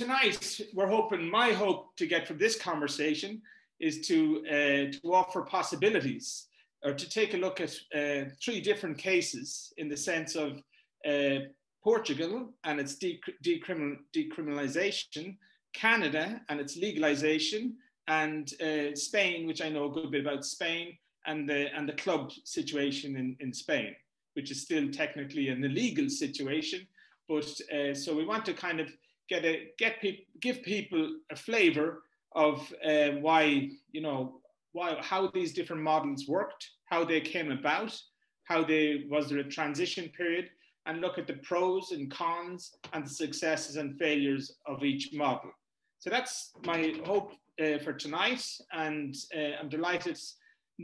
tonight we're hoping, my hope to get from this conversation is to, uh, to offer possibilities or to take a look at uh, three different cases in the sense of uh, Portugal and its decriminal, decriminalization, Canada and its legalization, and uh, Spain, which I know a good bit about Spain, and the, and the club situation in, in Spain, which is still technically an illegal situation. But uh, so we want to kind of get a, get pe- give people a flavor of uh, why, you know, why, how these different models worked, how they came about, how they, was there a transition period, and look at the pros and cons and the successes and failures of each model. So that's my hope uh, for tonight, and uh, I'm delighted,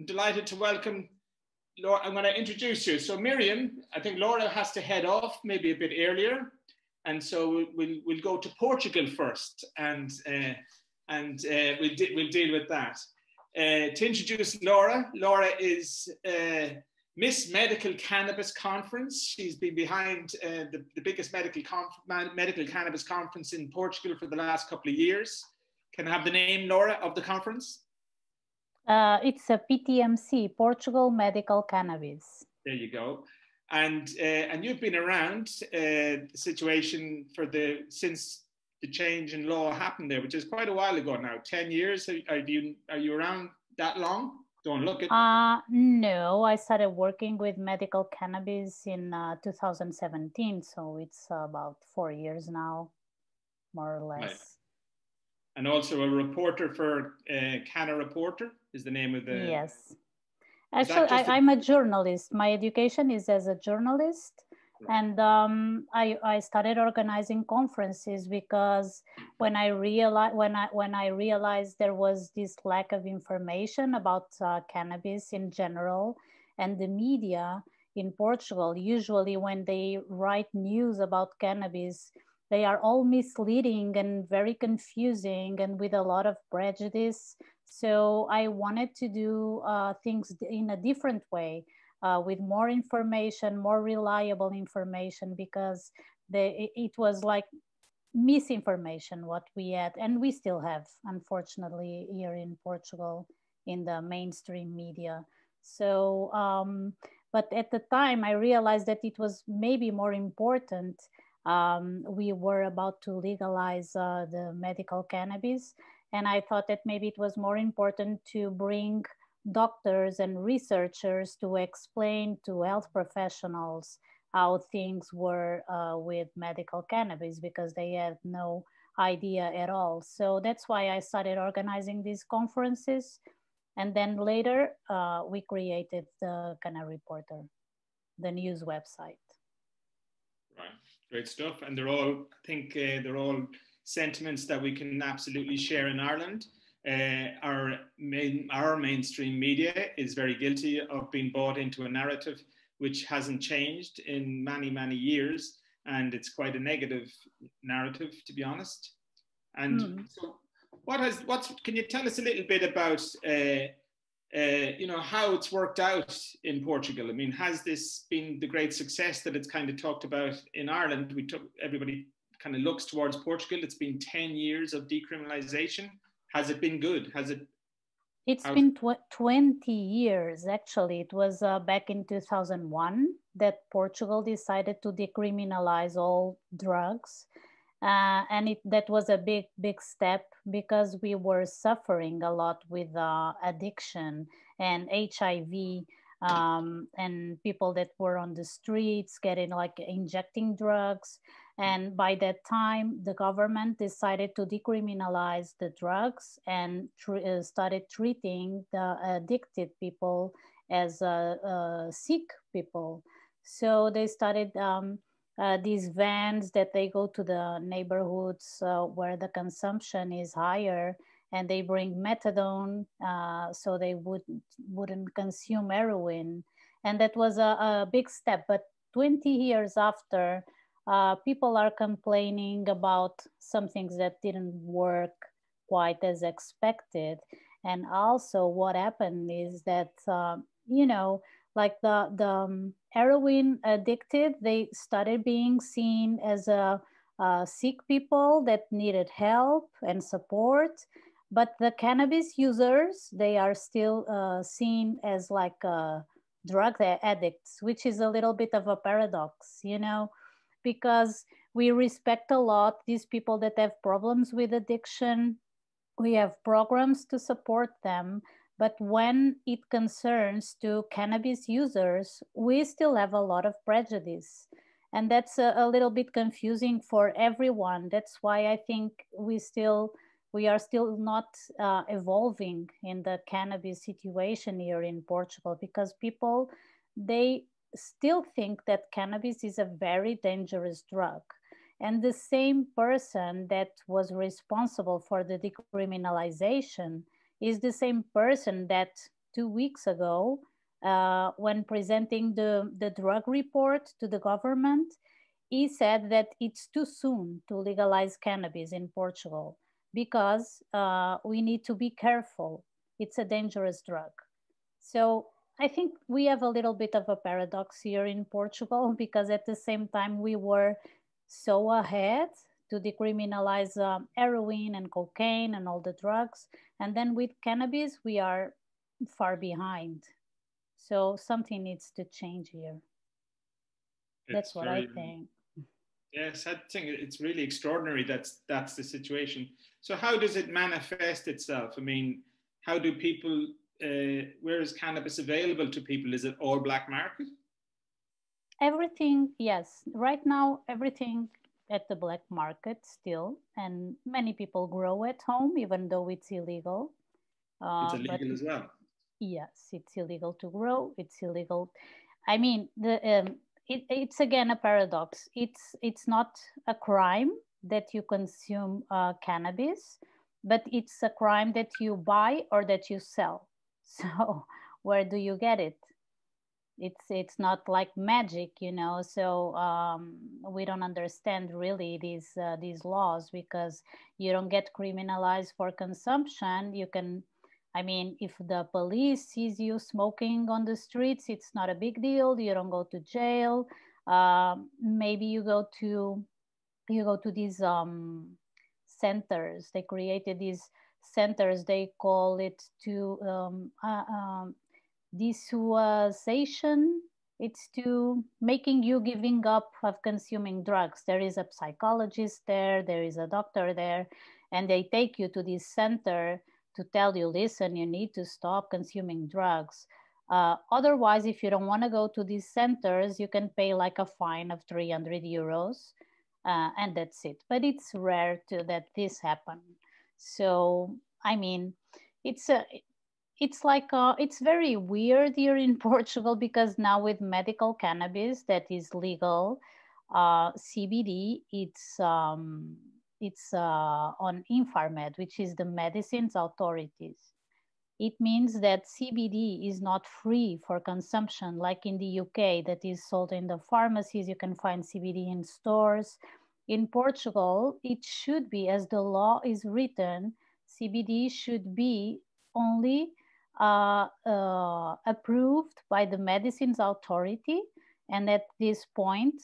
delighted to welcome Laura. I'm going to introduce you. So Miriam, I think Laura has to head off maybe a bit earlier, and so we'll we'll go to Portugal first, and uh, and uh, we'll de we'll deal with that. Uh, to introduce Laura, Laura is uh, Miss Medical Cannabis Conference. She's been behind uh, the, the biggest medical, medical cannabis conference in Portugal for the last couple of years. Can I have the name, Laura, of the conference? Uh, it's a PTMC, Portugal Medical Cannabis. There you go. And uh, and you've been around uh, the situation for the since the change in law happened there, which is quite a while ago now. Ten years. Are, you are you around that long? Don't look at. Uh, no, I started working with medical cannabis in uh, 2017, so it's about four years now, more or less. Right. And also a reporter for uh, Canna Reporter is the name of the. Yes. Actually, I, am a journalist. My education is as a journalist. And um, I, I started organizing conferences because when I realized when I when I realized there was this lack of information about uh, cannabis in general, and the media in Portugal usually when they write news about cannabis, they are all misleading and very confusing and with a lot of prejudice. So I wanted to do uh, things in a different way uh, with more information, more reliable information, because the, it was like misinformation what we had, and we still have, unfortunately, here in Portugal in the mainstream media. So, um, but at the time, I realized that it was maybe more important. Um, we were about to legalize uh, the medical cannabis, and I thought that maybe it was more important to bring doctors and researchers to explain to health professionals how things were uh, with medical cannabis because they had no idea at all. So that's why I started organizing these conferences. And then later uh, we created the Canna Reporter, the news website. Right, great stuff. And they're all, I think uh, they're all sentiments that we can absolutely share in Ireland. Uh, our main, our mainstream media is very guilty of being bought into a narrative which hasn't changed in many many years, and it's quite a negative narrative to be honest. And mm. so, what has what's can you tell us a little bit about uh, uh, you know how it's worked out in Portugal? I mean, has this been the great success that it's kind of talked about in Ireland? We took everybody kind of looks towards Portugal. It's been ten years of decriminalization has it been good? Has it? It's has... been tw 20 years, actually. It was uh, back in 2001 that Portugal decided to decriminalize all drugs. Uh, and it, that was a big, big step because we were suffering a lot with uh, addiction and HIV um, and people that were on the streets getting like injecting drugs. And by that time, the government decided to decriminalize the drugs and tr uh, started treating the addicted people as uh, uh, sick people. So they started um, uh, these vans that they go to the neighborhoods uh, where the consumption is higher and they bring methadone uh, so they would, wouldn't consume heroin. And that was a, a big step. But 20 years after, uh, people are complaining about some things that didn't work quite as expected. And also, what happened is that, uh, you know, like the, the um, heroin addicted, they started being seen as a, uh, sick people that needed help and support. But the cannabis users, they are still uh, seen as like uh, drug addicts, which is a little bit of a paradox, you know, because we respect a lot these people that have problems with addiction. We have programs to support them. But when it concerns to cannabis users, we still have a lot of prejudice and that's a, a, little bit confusing for everyone that's why i think we still we are still not uh, evolving in the cannabis situation here in portugal because people they still think that cannabis is a very dangerous drug. And the same person that was responsible for the decriminalization is the same person that two weeks ago uh, when presenting the, the drug report to the government, he said that it's too soon to legalize cannabis in Portugal because uh, we need to be careful. It's a dangerous drug. So I think we have a little bit of a paradox here in Portugal because at the same time we were so ahead to decriminalize um, heroin and cocaine and all the drugs. And then with cannabis, we are far behind. So something needs to change here. It's that's what very, I think. Yes, I think it's really extraordinary that's that's the situation. So how does it manifest itself? I mean, how do people uh, where is cannabis available to people? Is it all black market? Everything, yes. Right now, everything at the black market still, and many people grow at home, even though it's illegal. Uh, it's illegal as well yes it's illegal to grow it's illegal i mean the um, it, it's again a paradox. It's it's not a crime that you consume uh, cannabis but it's a crime that you buy or that you sell. So where do you get it? It's it's not like magic you know? So um, we don't understand really these uh, these laws because you don't get criminalized for consumption. You can I mean, if the police sees you smoking on the streets, it's not a big deal. You don't go to jail. Uh, maybe you go to you go to these um, centers. They created these centers. They call it to um, uh, um, dissuasion. It's to making you giving up of consuming drugs. There is a psychologist there. There is a doctor there, and they take you to this center to tell you, listen, you need to stop consuming drugs. Uh, otherwise, if you don't want to go to these centers, you can pay like a fine of 300 euros, uh, and that's it. But it's rare to, that this happen. So, I mean, it's a, it's like uh, it's very weird here in Portugal because now with medical cannabis that is legal, uh, CBD, it's um, it's uh, on Infarmed, which is the medicines authorities. It means that CBD is not free for consumption, like in the UK, that is sold in the pharmacies. You can find CBD in stores. In Portugal, it should be, as the law is written, CBD should be only uh, uh, approved by the medicines authority. And at this point,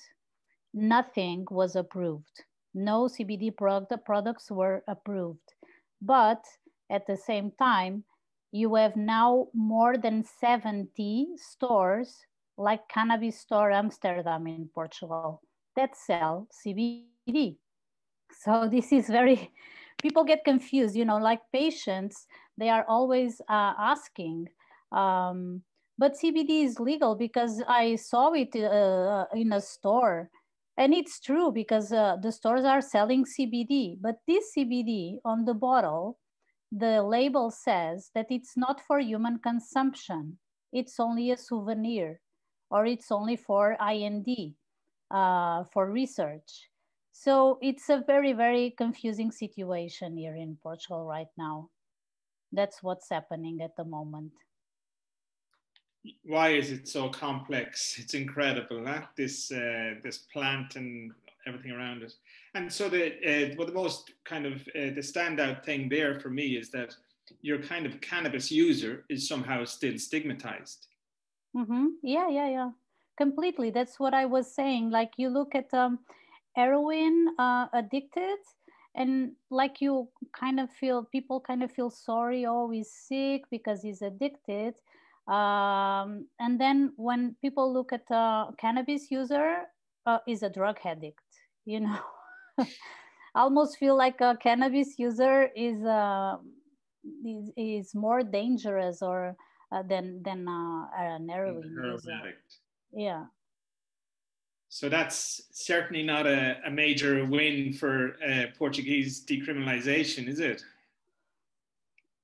nothing was approved no CBD product, products were approved. But at the same time, you have now more than 70 stores like Cannabis Store Amsterdam in Portugal that sell CBD. So this is very, people get confused, you know, like patients, they are always uh, asking, um, but CBD is legal because I saw it uh, in a store and it's true because uh, the stores are selling CBD, but this CBD on the bottle, the label says that it's not for human consumption. It's only a souvenir or it's only for IND, uh, for research. So it's a very, very confusing situation here in Portugal right now. That's what's happening at the moment why is it so complex? It's incredible, huh? this uh, this plant and everything around it. And so the uh, well, the most kind of uh, the standout thing there for me is that your kind of cannabis user is somehow still stigmatized. Mm-hmm. Yeah, yeah, yeah, completely. That's what I was saying. Like you look at um, heroin uh, addicted and like you kind of feel people kind of feel sorry oh he's sick because he's addicted um, and then when people look at a cannabis user uh, is a drug addict you know almost feel like a cannabis user is uh, is, is more dangerous or uh, than than uh, an heroin, user. Addict. yeah so that's certainly not a, a major win for uh, Portuguese decriminalization, is it?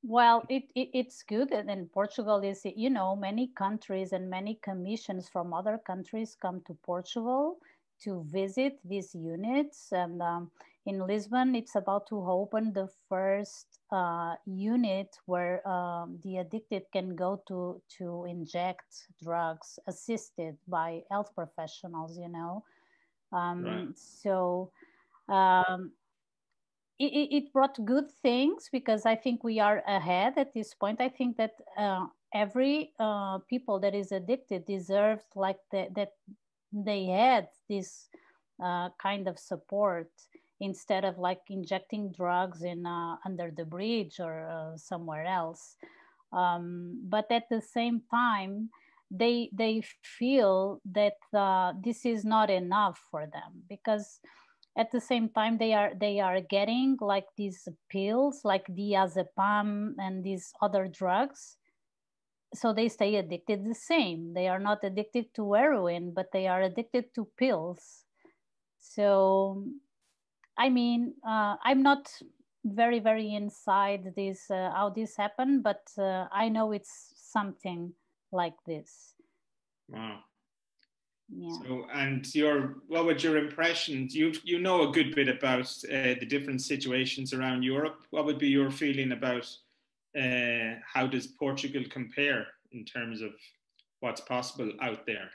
Well, it, it, it's good. And in Portugal is, you know, many countries and many commissions from other countries come to Portugal to visit these units. And um, in Lisbon, it's about to open the first uh, unit where um, the addicted can go to to inject drugs assisted by health professionals. You know, um, right. so um, it, it, brought good things because I think we are ahead at this point. I think that uh, every uh, people that is addicted deserves like the, that they had this uh, kind of support instead of like injecting drugs in uh, under the bridge or uh, somewhere else. Um, but at the same time, they they feel that uh, this is not enough for them because at the same time they are they are getting like these pills like diazepam and these other drugs so they stay addicted the same they are not addicted to heroin but they are addicted to pills so I mean, uh, I'm not very, very inside this, uh, how this happened, but uh, I know it's something like this. Wow. Yeah. So, and your, what would your impressions? You you know a good bit about uh, the different situations around Europe. What would be your feeling about uh, how does Portugal compare in terms of what's possible out there?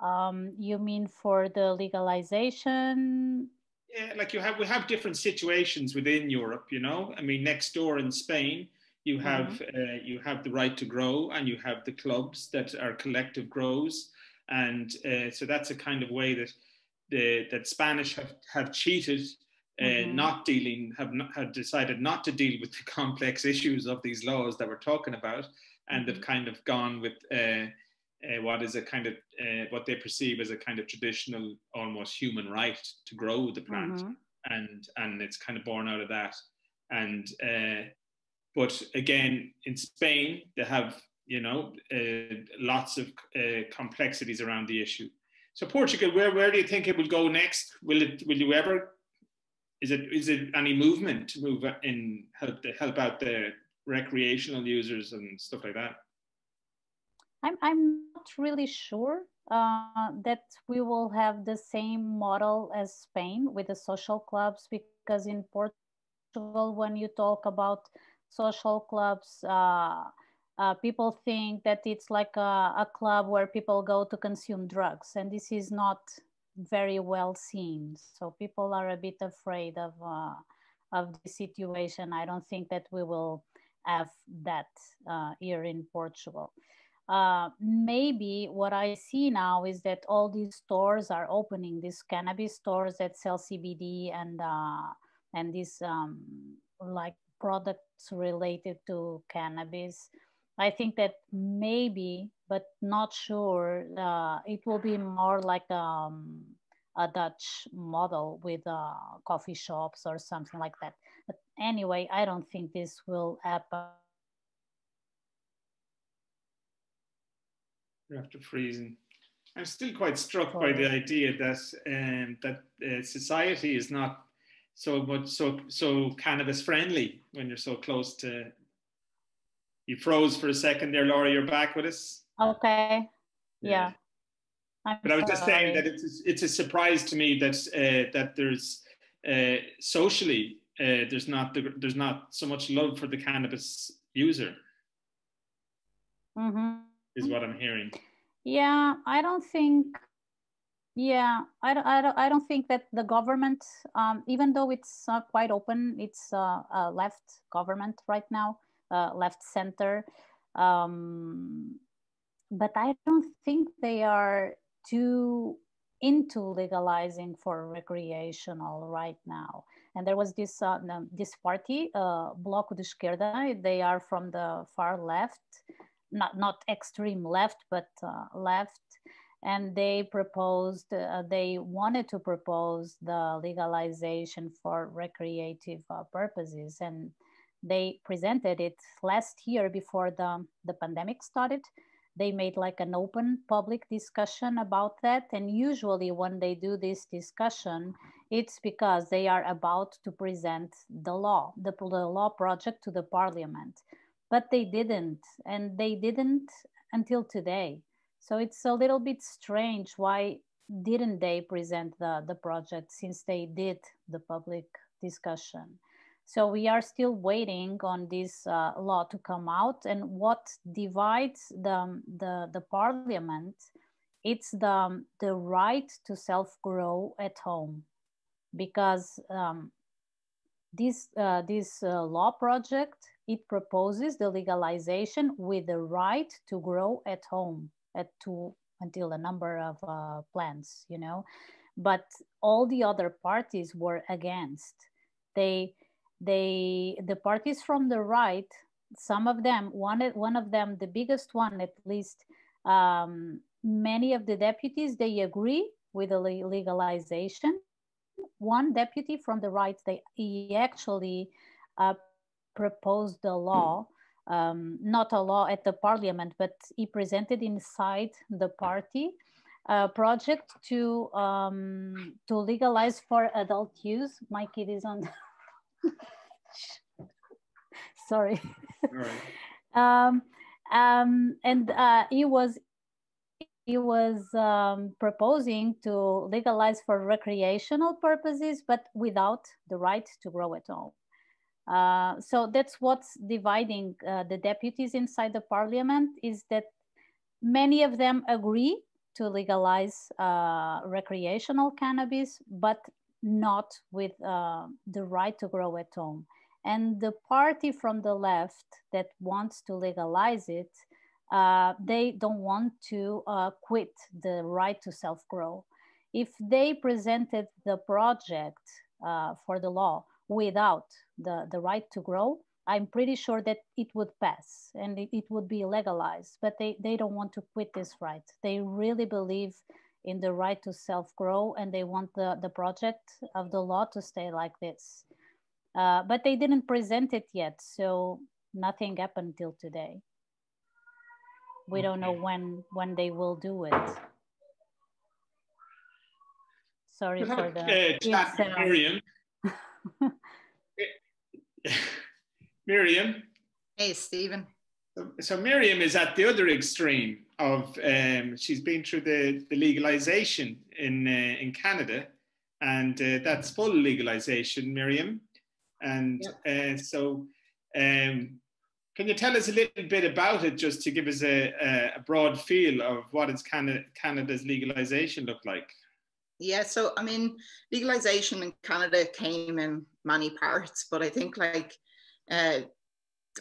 Um, you mean for the legalization? Yeah, like you have, we have different situations within Europe. You know, I mean, next door in Spain, you mm-hmm. have mm-hmm. uh, you have the right to grow, and you have the clubs that are collective grows, and uh, so that's a kind of way that the that Spanish have have cheated. Uh, mm-hmm. not dealing have not, have decided not to deal with the complex issues of these laws that we're talking about and mm-hmm. they've kind of gone with uh, uh, what is a kind of uh, what they perceive as a kind of traditional, almost human right to grow the plant, mm-hmm. and and it's kind of born out of that. And uh, but again, in Spain, they have you know uh, lots of uh, complexities around the issue. So Portugal, where where do you think it will go next? Will it will you ever? Is it is it any movement to move in help to help out the recreational users and stuff like that? I'm, I'm not really sure uh, that we will have the same model as Spain with the social clubs because in Portugal, when you talk about social clubs, uh, uh, people think that it's like a, a, club where people go to consume drugs, and this is not very well seen. So people are a bit afraid of uh, of the situation. I don't think that we will have that uh, here in Portugal uh, maybe what I see now is that all these stores are opening these cannabis stores that sell CBD and uh, and these um, like products related to cannabis. I think that maybe, but not sure. Uh, it will be more like um, a Dutch model with uh, coffee shops or something like that. But anyway, I don't think this will happen after freezing. I'm still quite struck by the idea that um, that uh, society is not so much so so cannabis friendly when you're so close to. You froze for a second there, Laura. You're back with us. Okay. Yeah. yeah. but I was just saying that it's it's a surprise to me that uh, that there's uh, socially uh, there's not the, there's not so much love for the cannabis user. Mm-hmm is what I'm hearing. Yeah, I don't think. Yeah, I don't. I don't, I don't think that the government, um, even though it's uh, quite open, it's uh, a left government right now, uh, left center. Um, but I don't think they are too into legalizing for recreational right now. And there was this uh, this party, uh, Bloco de Esquerda. They are from the far left, not not extreme left, but uh, left. And they proposed, uh, they wanted to propose the legalization for recreative uh, purposes, and they presented it last year before the the pandemic started they made like an open public discussion about that. And usually when they do this discussion, it's because they are about to present the law, the, the law project to the parliament. But they didn't, and they didn't until today. So it's a little bit strange why didn't they present the, the project since they did the public discussion. So we are still waiting on this uh, law to come out. And what divides the, the, the parliament, it's the, the right to self-grow at home. Because um, this, uh, this uh, law project, it proposes the legalization with the right to grow at home at two until a number of uh, plants, you know. But all the other parties were against. They they the parties from the right some of them one, one of them the biggest one at least um, many of the deputies they agree with the legalization one deputy from the right they he actually uh, proposed a law um, not a law at the parliament but he presented inside the party a project to um, to legalize for adult use my kid is on Sorry. um, um, and uh, he was he was um, proposing to legalize for recreational purposes, but without the right to grow at home. Uh, so that's what's dividing uh, the deputies inside the parliament is that many of them agree to legalize uh, recreational cannabis, but not with uh, the right to grow at home. And the party from the left that wants to legalize it, uh, they don't want to uh, quit the right to self grow. If they presented the project for the law without the, the right to grow, I'm pretty sure that it would pass and it, it would be legalized, but they, they don't want to quit this right. They really believe in the right to self-grow and they want the, the project of the law to stay like this. Uh, but they didn't present it yet, so nothing happened till today. We okay. don't know when when they will do it. Sorry for the uh, chat, Miriam. Miriam. Hey, Stephen. So, so Miriam is at the other extreme of um, she's been through the, the legalization in uh, in Canada, and uh, that's full legalization, Miriam. And uh, so, um, can you tell us a little bit about it, just to give us a, a broad feel of what is Canada, Canada's legalization look like? Yeah, so I mean, legalization in Canada came in many parts, but I think like uh,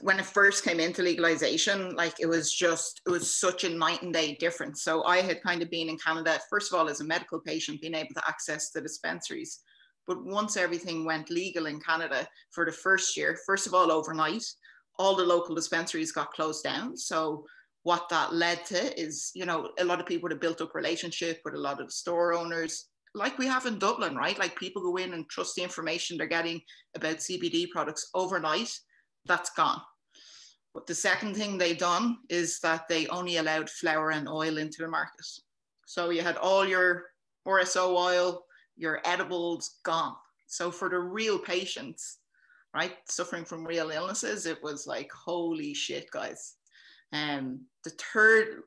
when it first came into legalization, like it was just, it was such a night and day difference. So I had kind of been in Canada, first of all, as a medical patient, being able to access the dispensaries. But once everything went legal in Canada for the first year, first of all, overnight, all the local dispensaries got closed down. So what that led to is, you know, a lot of people would have built up relationship with a lot of store owners, like we have in Dublin, right? Like people go in and trust the information they're getting about CBD products overnight that's gone. But the second thing they done is that they only allowed flower and oil into the market. So you had all your RSO oil, your edibles gone. So for the real patients, right, suffering from real illnesses, it was like, holy shit, guys. And um, the third,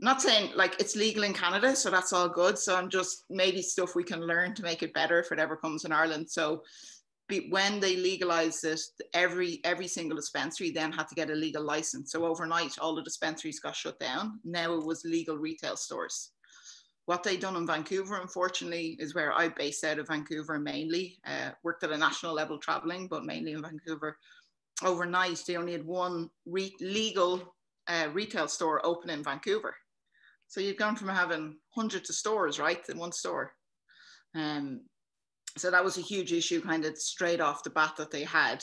not saying like it's legal in Canada, so that's all good. So I'm just maybe stuff we can learn to make it better if it ever comes in Ireland. So be, when they legalized it, every every single dispensary then had to get a legal license. So overnight, all the dispensaries got shut down. Now it was legal retail stores. What they done in Vancouver, unfortunately, is where I based out of Vancouver mainly. Uh, worked at a national level traveling, but mainly in Vancouver. Overnight, they only had one re- legal uh, retail store open in Vancouver. So you've gone from having hundreds of stores, right, in one store. Um, so that was a huge issue, kind of straight off the bat that they had.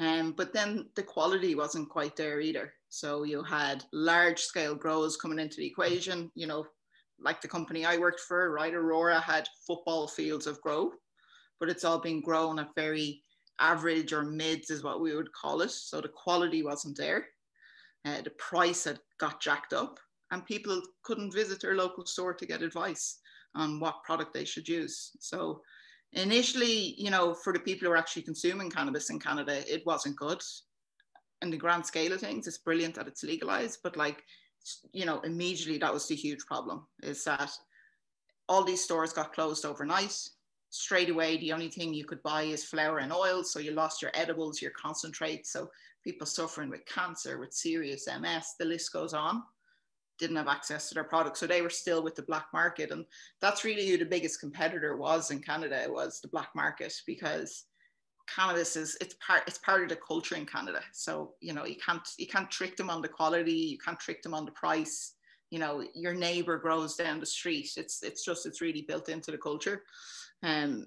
Um, but then the quality wasn't quite there either. So you had large scale grows coming into the equation, you know, like the company I worked for, right? Aurora had football fields of grow, but it's all been grown at very average or mids is what we would call it. So the quality wasn't there. Uh, the price had got jacked up and people couldn't visit their local store to get advice on what product they should use. So initially, you know, for the people who are actually consuming cannabis in Canada, it wasn't good. In the grand scale of things, it's brilliant that it's legalized, but like, you know, immediately that was the huge problem is that all these stores got closed overnight. Straight away, the only thing you could buy is flower and oil. So you lost your edibles, your concentrates. So people suffering with cancer, with serious MS, the list goes on didn't have access to their products. So they were still with the black market. And that's really who the biggest competitor was in Canada was the black market because cannabis is it's part it's part of the culture in Canada. So, you know, you can't you can't trick them on the quality, you can't trick them on the price. You know, your neighbor grows down the street. It's it's just it's really built into the culture. Um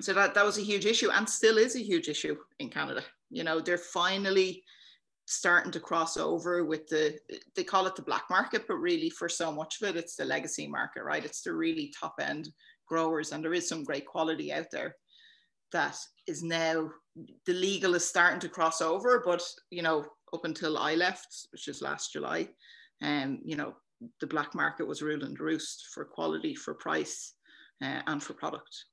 so that that was a huge issue and still is a huge issue in Canada. You know, they're finally starting to cross over with the they call it the black market but really for so much of it it's the legacy market right? It's the really top end growers and there is some great quality out there that is now the legal is starting to cross over but you know up until i left which is last july and um, you know the black market was ruling the roost for quality for price uh, and for product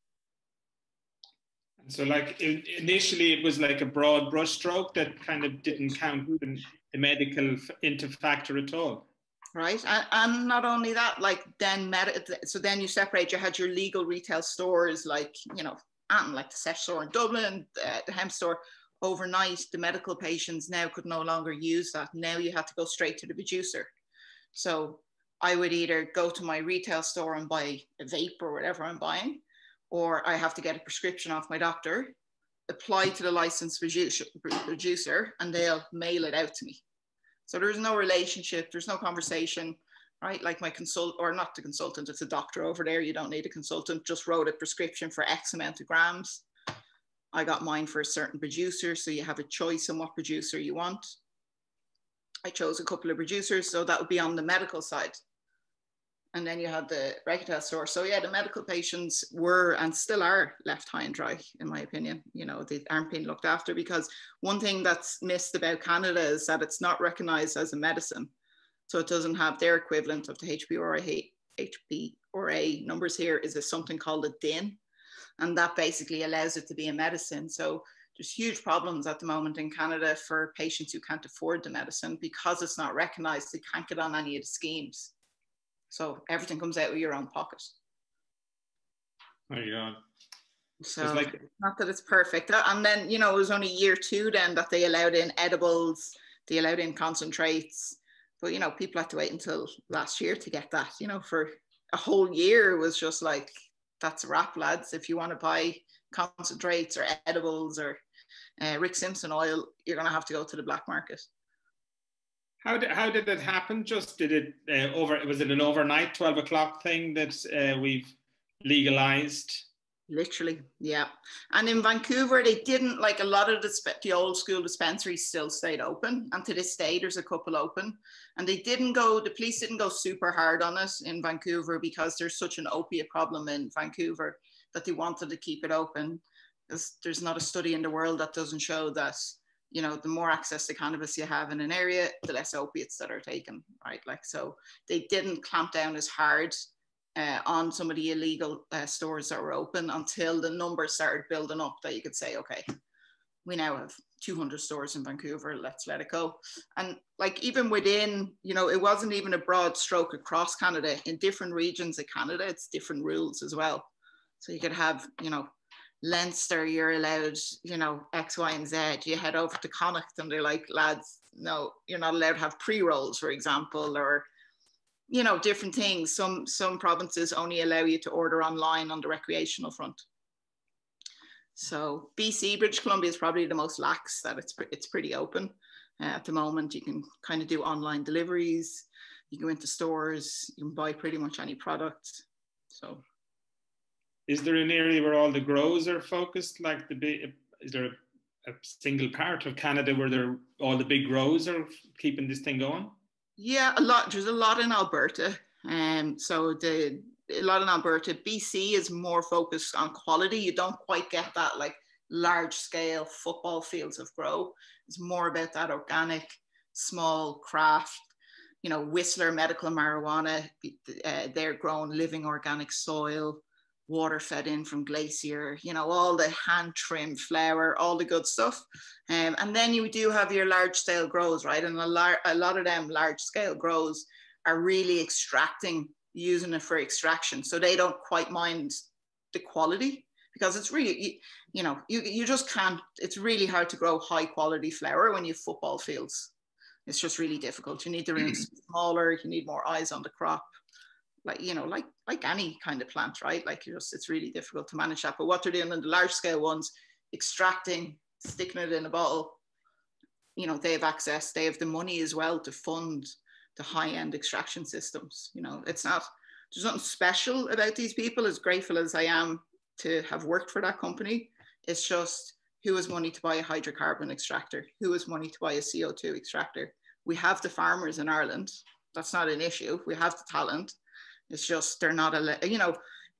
so, like in, initially, it was like a broad brushstroke that kind of didn't count the, the medical into factor at all. Right, and, and not only that, like then med- so then you separate. You had your legal retail stores, like you know, and like the Sesh store in Dublin, uh, the Hemp store. Overnight, the medical patients now could no longer use that. Now you had to go straight to the producer. So I would either go to my retail store and buy a vape or whatever I'm buying, or I have to get a prescription off my doctor, apply to the licensed producer, and they'll mail it out to me. So there's no relationship, there's no conversation, right? Like my consult, or not the consultant, it's a doctor over there. You don't need a consultant, just wrote a prescription for X amount of grams. I got mine for a certain producer, so you have a choice on what producer you want. I chose a couple of producers, so that would be on the medical side and then you had the retail store. So yeah, the medical patients were and still are left high and dry, in my opinion. You know, they aren't being looked after because one thing that's missed about Canada is that it's not recognized as a medicine. So it doesn't have their equivalent of the HP or a HP or A numbers here is a, something called a DIN. And that basically allows it to be a medicine. So there's huge problems at the moment in Canada for patients who can't afford the medicine because it's not recognized. They can't get on any of the schemes. So everything comes out of your own pocket. There you go. So like, not that it's perfect. Uh, and then, you know, it was only year two then that they allowed in edibles, they allowed in concentrates. But, you know, people had to wait until last year to get that, you know, for a whole year it was just like, that's a wrap, lads. If you want to buy concentrates or edibles or uh, Rick Simpson oil, you're going to have to go to the black market. How did, how did it happen? Just did it uh, over? Was it an overnight twelve o'clock thing that uh, we've legalized? Literally, yeah. And in Vancouver, they didn't like a lot of the, the old school dispensaries still stayed open, and to this day, there's a couple open. And they didn't go. The police didn't go super hard on it in Vancouver because there's such an opiate problem in Vancouver that they wanted to keep it open. There's not a study in the world that doesn't show that you know the more access to cannabis you have in an area the less opiates that are taken right? Like so they didn't clamp down as hard uh, on some of the illegal uh, stores that were open until the numbers started building up that you could say okay we now have 200 stores in vancouver let's let it go. And like even within you know it wasn't even a broad stroke across canada. In different regions of canada it's different rules as well. So you could have you know Leinster, you're allowed, you know, X, Y, and Z. You head over to Connacht and they're like, lads, no, you're not allowed to have pre-rolls, for example, or you know, different things. Some some provinces only allow you to order online on the recreational front. So BC, British Columbia is probably the most lax that it's it's pretty open uh, at the moment. You can kind of do online deliveries. You go into stores, you can buy pretty much any product. So, is there an area where all the grows are focused? Like the big, is there a, a single part of Canada where there all the big grows are keeping this thing going? Yeah, a lot. There's a lot in Alberta. Um, so the a lot in Alberta. BC is more focused on quality. You don't quite get that like large scale football fields of grow. It's more about that organic, small craft. You know, Whistler medical marijuana. Uh, they're grown living organic soil, water fed in from glacier. You know, all the hand trimmed flower, all the good stuff. Um, and then you do have your large scale grows, right? And a, lar- a lot of them large scale grows are really extracting using it for extraction. So they don't quite mind the quality because it's really, you, you know, you, you just can't, it's really hard to grow high quality flower when you have football fields. It's just really difficult. You need the roots smaller, you need more eyes on the crop. Like, you know, like like any kind of plant, right? Like just it's really difficult to manage that. But what they're doing in the large scale ones, extracting, sticking it in a bottle, you know, they have access, they have the money as well to fund the high-end extraction systems. You know, it's not there's nothing special about these people. As grateful as I am to have worked for that company, it's just who has money to buy a hydrocarbon extractor? Who has money to buy a CO2 extractor? We have the farmers in Ireland. That's not an issue. We have the talent. It's just they're not a you know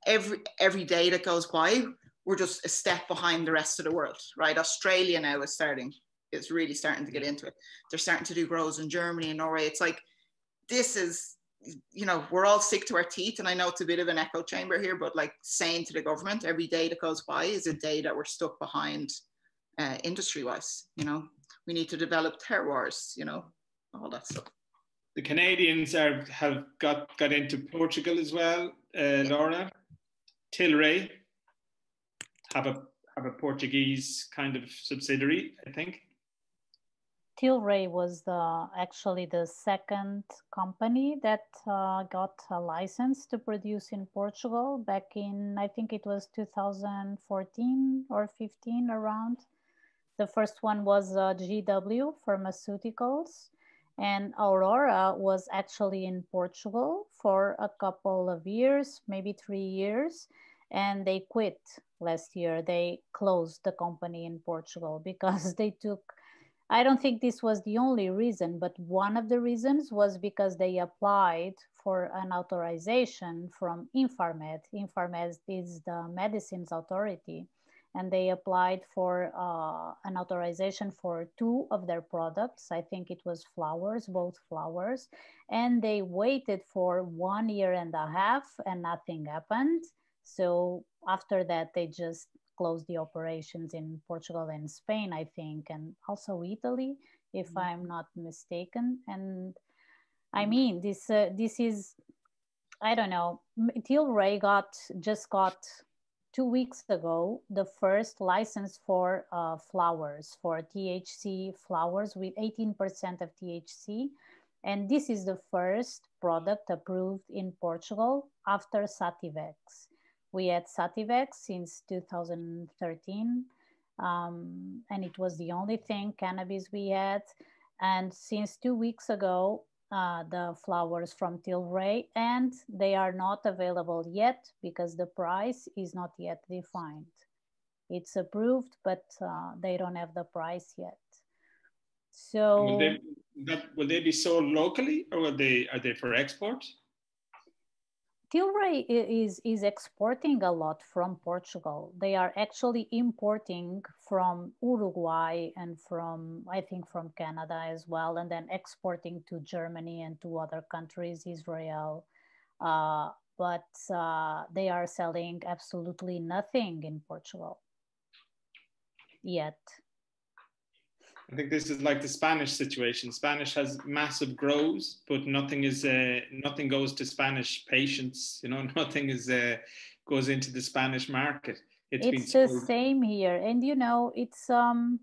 every every day that goes by we're just a step behind the rest of the world, right? Australia now is starting, it's really starting to get into it. They're starting to do grows in Germany and Norway. It's like this is you know we're all sick to our teeth and i know it's a bit of an echo chamber here but like saying to the government every day that goes by is a day that we're stuck behind uh, industry wise you know we need to develop terroirs you know all that stuff the canadians are have got got into portugal as well uh, laura. Tilray have a have a portuguese kind of subsidiary i think. Tilray was the actually the second company that uh, got a license to produce in Portugal back in I think it was 2014 or 15 around. The first one was uh, GW Pharmaceuticals, and Aurora was actually in Portugal for a couple of years, maybe three years, and they quit last year. They closed the company in Portugal because they took I don't think this was the only reason, but one of the reasons was because they applied for an authorization from Infarmed. Infarmed is the medicines authority, and they applied for uh, an authorization for two of their products. I think it was flowers, both flowers, and they waited for one year and a half, and nothing happened. So after that, they just closed the operations in Portugal and Spain, I think, and also Italy, if mm-hmm. I'm not mistaken. And I mm-hmm. mean, this uh, this is, I don't know. Tilray got just got two weeks ago the first license for uh, flowers for THC flowers with 18% of THC. And this is the first product approved in Portugal after Sativex. We had Sativex since 2013, um, and it was the only thing cannabis we had. And since two weeks ago, uh, the flowers from Tilray, and they are not available yet because the price is not yet defined. It's approved, but uh, they don't have the price yet. So will they, that, will they be sold locally, or will they are they for export? Tilray is, is exporting a lot from Portugal. They are actually importing from Uruguay and from, I think, from Canada as well, and then exporting to Germany and to other countries, Israel. Uh, but uh, they are selling absolutely nothing in Portugal yet. I think this is like the Spanish situation. Spanish has massive grows, but nothing is uh, nothing goes to Spanish patients. You know, nothing is uh, goes into the Spanish market. It's, it's the same here, and you know, it's um,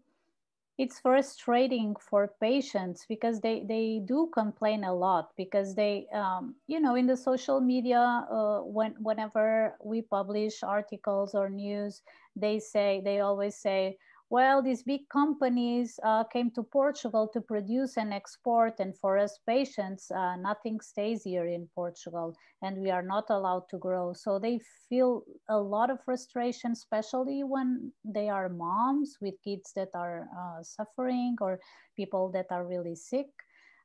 it's frustrating for patients because they they do complain a lot because they um, you know in the social media uh, when whenever we publish articles or news they say they always say well, these big companies uh, came to Portugal to produce and export, and for us patients, uh, nothing stays here in Portugal, and we are not allowed to grow. So they feel a lot of frustration, especially when they are moms with kids that are uh, suffering or people that are really sick.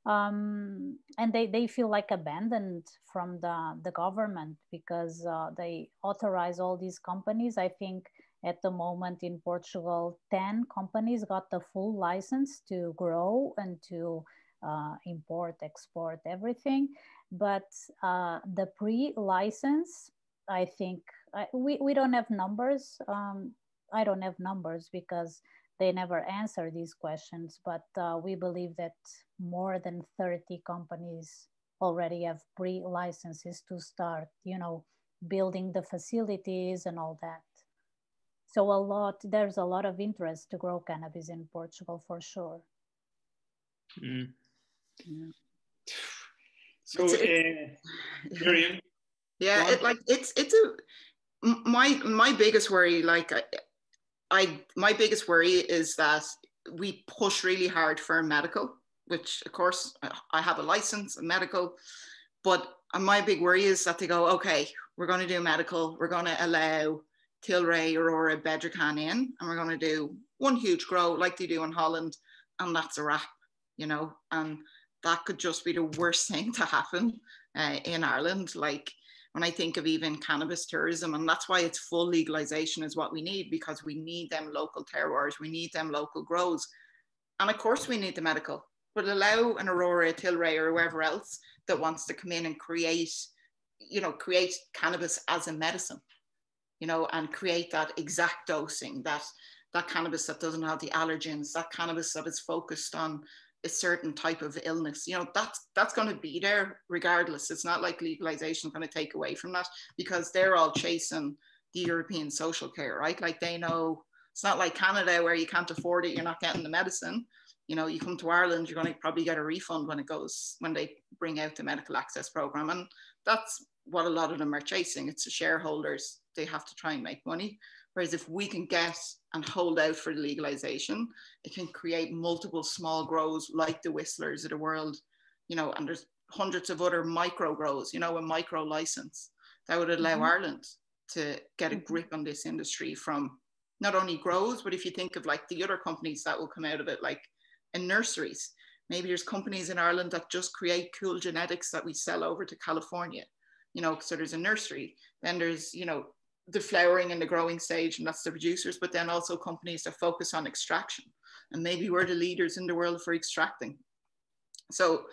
Um, and they, they feel like abandoned from the, the government because uh, they authorize all these companies. I think at the moment in Portugal, 10 companies got the full license to grow and to uh, import, export, everything. But uh, the pre license, I think I, we, we don't have numbers. Um, I don't have numbers because they never answer these questions, but uh, we believe that more than 30 companies already have pre licenses to start, you know, building the facilities and all that. So a lot, there's a lot of interest to grow cannabis in Portugal for sure. Mm. Yeah. So, uh, Miriam. Yeah, it, like it's it's a my my biggest worry. Like I, I my biggest worry is that we push really hard for medical, which of course I have a license, a medical, but my big worry is that they go, okay, we're going to do medical, we're going to allow Tilray, Aurora, Bedrocan in, and we're going to do one huge grow like they do in Holland, and that's a wrap, you know. And that could just be the worst thing to happen uh, in Ireland. Like when I think of even cannabis tourism, and that's why it's full legalization is what we need because we need them local terroirs, we need them local grows, and of course we need the medical. But allow an Aurora, Tilray, or whoever else that wants to come in and create, you know, create cannabis as a medicine you know, and create that exact dosing, that that cannabis that doesn't have the allergens, that cannabis that is focused on a certain type of illness. You know, that's that's going to be there regardless. It's not like legalization is going to take away from that because they're all chasing the European social care, right? Like they know it's not like Canada where you can't afford it, you're not getting the medicine. You know, you come to Ireland, you're going to probably get a refund when it goes when they bring out the medical access program, and that's what a lot of them are chasing. It's the shareholders they have to try and make money. Whereas if we can get and hold out for the legalization, it can create multiple small grows like the Whistlers of the world, you know, and there's hundreds of other micro grows, you know, a micro license that would allow mm-hmm. Ireland to get a mm-hmm. grip on this industry from not only grows, but if you think of like the other companies that will come out of it, like in nurseries, maybe there's companies in Ireland that just create cool genetics that we sell over to California, you know, so there's a nursery, then there's, you know, the flowering and the growing stage, and that's the producers, but then also companies that focus on extraction. And maybe we're the leaders in the world for extracting. So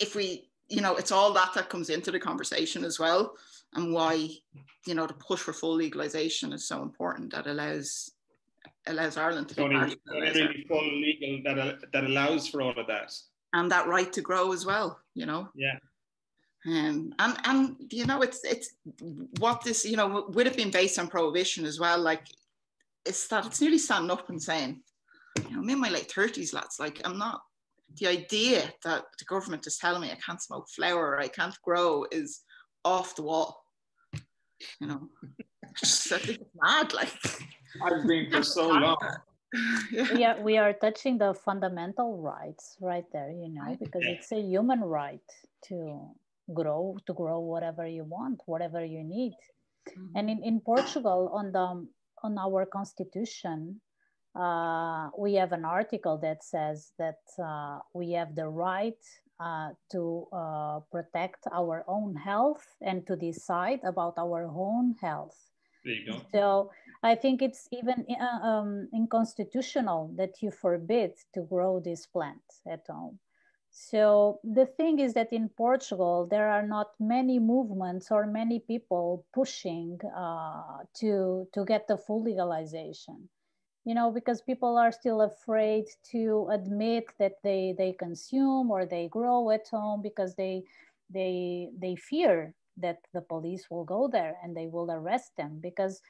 if we, you know, it's all that that comes into the conversation as well, and why, you know, the push for full legalization is so important that allows allows Ireland to be part really full legal that that allows for all of that. And that right to grow as well, you know. Yeah. Um, and and you know it's it's what this you know would have been based on prohibition as well like it's that it's nearly standing up and saying you know I'm in my late 30s lads. Like I'm not the idea that the government is telling me I can't smoke flower or I can't grow is off the wall you know? Just, I think it's mad like. I've been for so long. Yeah. yeah we are touching the fundamental rights right there you know because yeah. it's a human right to grow to grow whatever you want whatever you need mm-hmm. and in, in portugal on the on our constitution uh, we have an article that says that uh, we have the right uh, to uh, protect our own health and to decide about our own health. There you go. So I think it's even uh, um, unconstitutional that you forbid to grow this plant at home. So the thing is that in Portugal, there are not many movements or many people pushing uh, to, to get the full legalization. You know, because people are still afraid to admit that they, they consume or they grow at home because they, they, they fear that the police will go there and they will arrest them because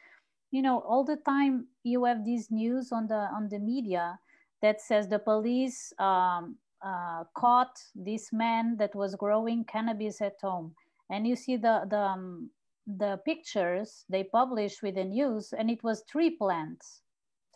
you know all the time you have these news on the on the media that says the police um, uh, caught this man that was growing cannabis at home. And you see the, the, um, the pictures they published with the news, and it was three plants,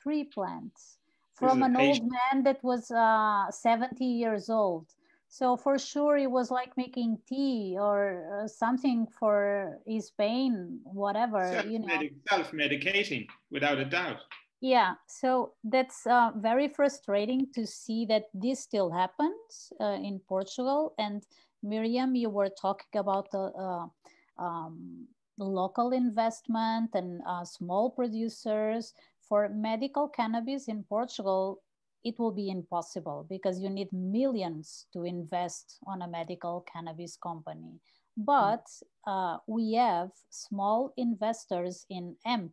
three plants from an old man that was uh, 70 years old. So for sure, it was like making tea or uh, something for his pain, whatever. Self you know, self-medicating without a doubt. Yeah, so that's uh, very frustrating to see that this still happens uh, in Portugal. And Miriam, you were talking about the uh, um, local investment and uh, small producers. For medical cannabis in Portugal, it will be impossible because you need millions to invest on a medical cannabis company. But uh, we have small investors in hemp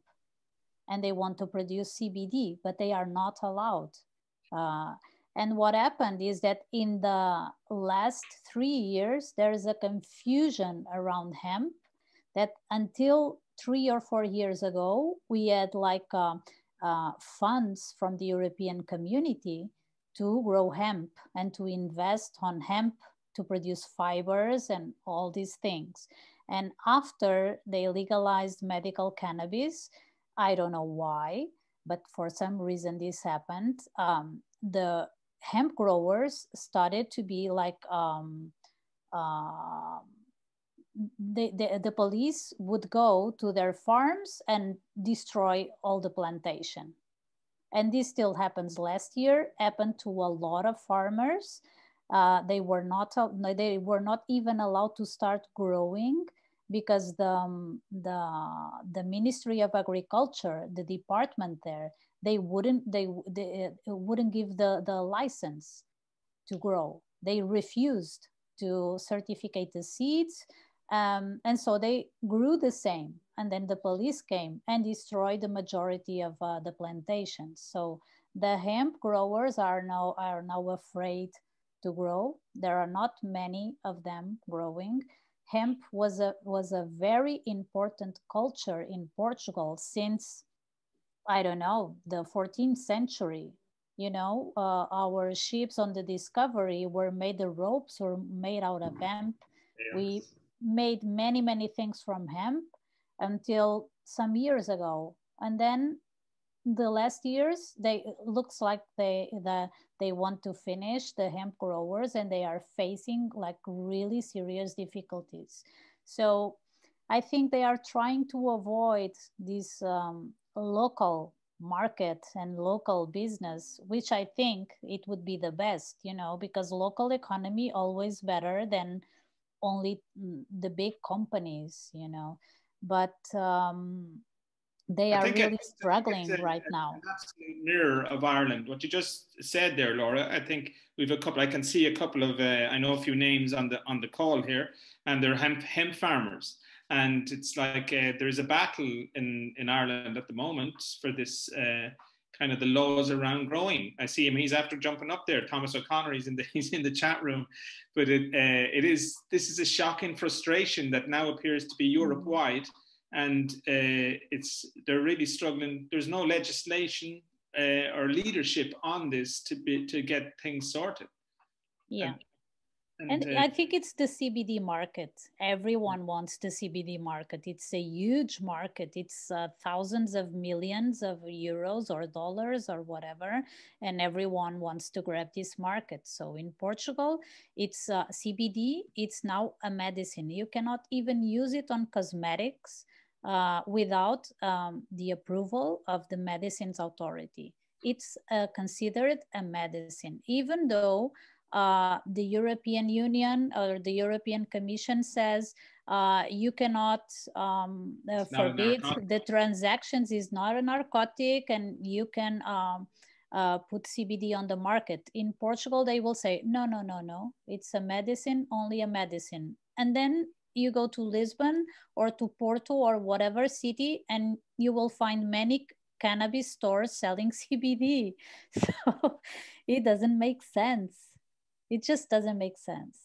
and they want to produce CBD, but they are not allowed. Uh, and what happened is that in the last three years, there is a confusion around hemp that until three or four years ago, we had like uh, uh, funds from the European community to grow hemp and to invest on hemp to produce fibers and all these things. And after they legalized medical cannabis, I don't know why, but for some reason this happened. Um, the hemp growers started to be like um, uh, the, police would go to their farms and destroy all the plantation. And this still happens last year, happened to a lot of farmers. Uh, they were not they were not even allowed to start growing because the, um, the, the Ministry of Agriculture, the department there, they wouldn't, they, they wouldn't give the, the license to grow. They refused to certificate the seeds um, and so they grew the same. And then the police came and destroyed the majority of uh, the plantations. So the hemp growers are now, are now afraid to grow. There are not many of them growing. Hemp was a, was a very important culture in Portugal since, I don't know, the 14th century. You know, uh, our ships on the Discovery were made, the ropes were made out of hemp. Yes. We made many, many things from hemp until some years ago. And then the last years, they looks like they the they want to finish the hemp growers and they are facing like really serious difficulties. So I think they are trying to avoid this um, local market and local business, which I think it would be the best, you know, because local economy always better than only mm, the big companies, you know, but um, they are really struggling a, right now. absolute mirror of Ireland. What you just said there, Laura. I think we've a couple. I can see a couple of. Uh, I know a few names on the on the call here, and they're hemp hemp farmers. And it's like uh, there is a battle in in Ireland at the moment for this. Uh, kind of the laws around growing. I see him; he's after jumping up there. Thomas O'Connor, he's in the he's in the chat room. But it uh, it is this is a shocking frustration that now appears to be Europe wide, and uh, it's they're really struggling. There's no legislation uh, or leadership on this to be to get things sorted. Yeah. And and, and uh, I think it's the CBD market. Everyone wants the CBD market. It's a huge market. It's uh, thousands of millions of euros or dollars or whatever, and everyone wants to grab this market. So in Portugal, it's uh, CBD. It's now a medicine. You cannot even use it on cosmetics uh, without um, the approval of the medicines authority. It's uh, considered a medicine, even though uh, the European Union or the European Commission says uh, you cannot um, uh, forbid the transactions is not a narcotic and you can um, uh, put CBD on the market. In Portugal, they will say, no, no, no, no, it's a medicine, only a medicine. And then you go to Lisbon or to Porto or whatever city and you will find many cannabis stores selling CBD. So it doesn't make sense it just doesn't make sense.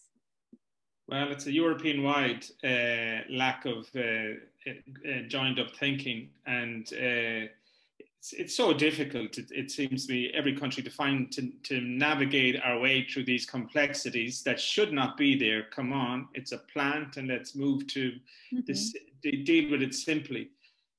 Well, it's a European wide uh, lack of uh, uh, joined up thinking, and uh, it's, it's so difficult, it, it, seems to me, every country to find to, to navigate our way through these complexities that should not be there. Come on, it's a plant, and let's move to mm-hmm. this, deal with it simply.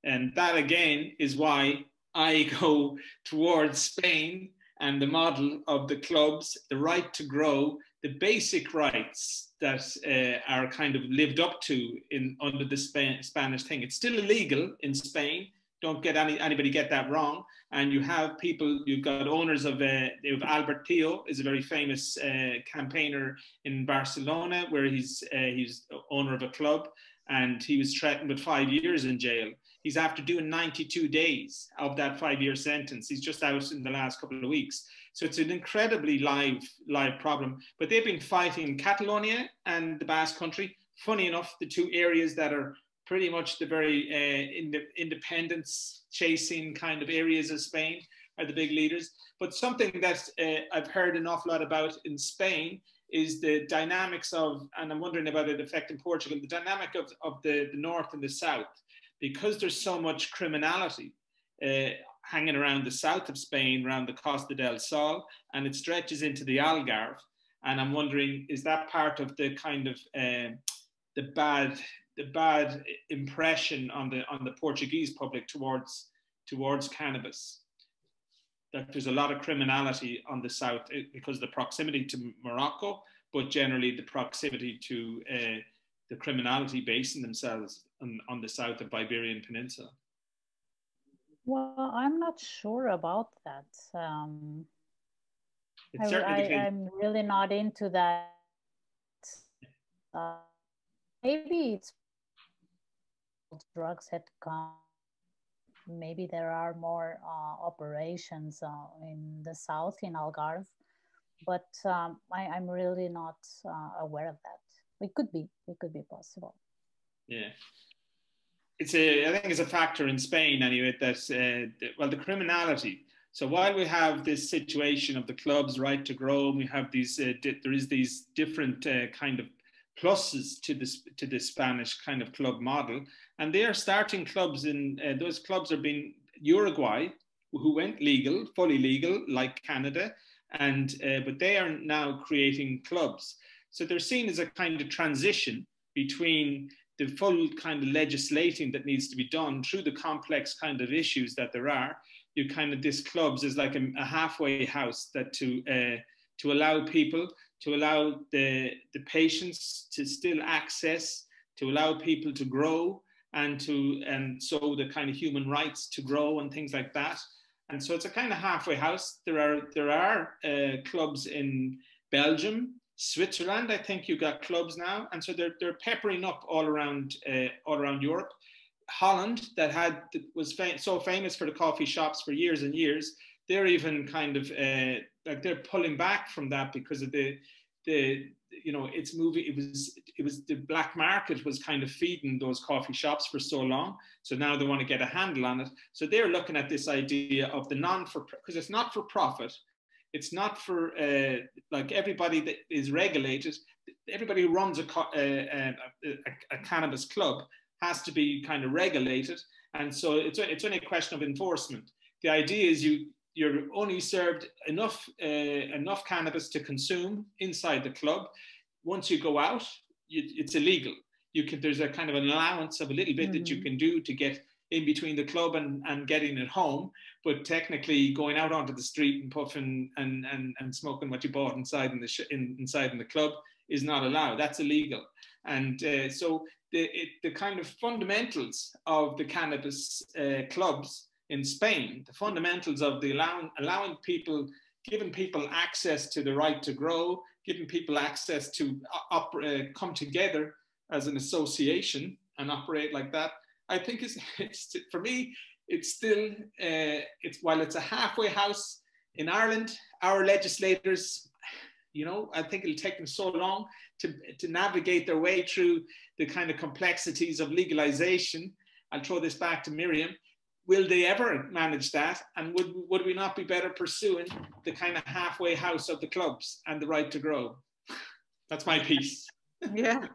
And that again is why I go towards Spain and the model of the clubs, the right to grow, the basic rights that uh, are kind of lived up to in under the Sp- Spanish thing. It's still illegal in Spain. Don't get any anybody get that wrong. And you have people. You've got owners of. Uh, have Albert Tio is a very famous uh, campaigner in Barcelona, where he's uh, he's owner of a club, and he was threatened with five years in jail He's after doing 92 days of that five-year sentence. He's just out in the last couple of weeks. So it's an incredibly live, live problem. But they've been fighting Catalonia and the Basque Country. Funny enough, the two areas that are pretty much the very uh, in the independence chasing kind of areas of Spain are the big leaders. But something that uh, I've heard an awful lot about in Spain is the dynamics of, and I'm wondering about it affecting Portugal, the dynamic of, of the, the north and the south because there's so much criminality uh, hanging around the south of Spain, around the Costa del Sol, and it stretches into the Algarve. And I'm wondering, is that part of the kind of uh, the bad the bad impression on the on the Portuguese public towards towards cannabis? That there's a lot of criminality on the south eh, because of the proximity to Morocco, but generally the proximity to uh, the criminality basing themselves on, on the south of Iberian Peninsula? Well, I'm not sure about that. Um, I, am really not into that. Uh, maybe it's drugs had come. Maybe there are more uh, operations uh, in the south in Algarve, but um, I, am really not uh, aware of that. It could be. It could be possible. Yeah. It's a, I think it's a factor in Spain anyway that, uh, well, the criminality. So while we have this situation of the club's right to grow, we have these, uh, di- there is these different uh, kind of pluses to this to the Spanish kind of club model, and they are starting clubs in uh, those clubs are being Uruguay, who went legal, fully legal, like Canada, and uh, but they are now creating clubs. So they're seen as a kind of transition between the full kind of legislating that needs to be done through the complex kind of issues that there are. You kind of this clubs is like a, a halfway house that to uh, to allow people to allow the the patients to still access, to allow people to grow and to and so the kind of human rights to grow and things like that. And so it's a kind of halfway house. There are there are uh, clubs in Belgium Switzerland, I think you got clubs now, and so they're they're peppering up all around uh, all around Europe. Holland, that had was fam- so famous for the coffee shops for years and years, they're even kind of uh, like they're pulling back from that because of the the you know it's moving. It was it was the black market was kind of feeding those coffee shops for so long. So now they want to get a handle on it. So they're looking at this idea of the non for because it's not for profit it's not for uh, like everybody that is regulated. Everybody who runs a, a, a, a, cannabis club has to be kind of regulated, and so it's it's only a question of enforcement. The idea is you you're only served enough uh, enough cannabis to consume inside the club. Once you go out, you, it's illegal. You can there's a kind of an allowance of a little bit mm-hmm. that you mm-hmm. can do to get in between the club and, and getting it home. But technically, going out onto the street and puffing and, and, and smoking what you bought inside in the sh- in, inside in the club is not allowed. That's illegal. And uh, so the it, the kind of fundamentals of the cannabis uh, clubs in Spain, the fundamentals of the allowing allowing people, giving people access to the right to grow, giving people access to op- uh, come together as an association and operate like that I think it's, it's for me, it's still, uh, it's while it's a halfway house in Ireland, our legislators, you know, I think it'll take them so long to, to navigate their way through the kind of complexities of legalization. I'll throw this back to Miriam. Will they ever manage that? And would, would we not be better pursuing the kind of halfway house of the clubs and the right to grow? That's my piece. yeah.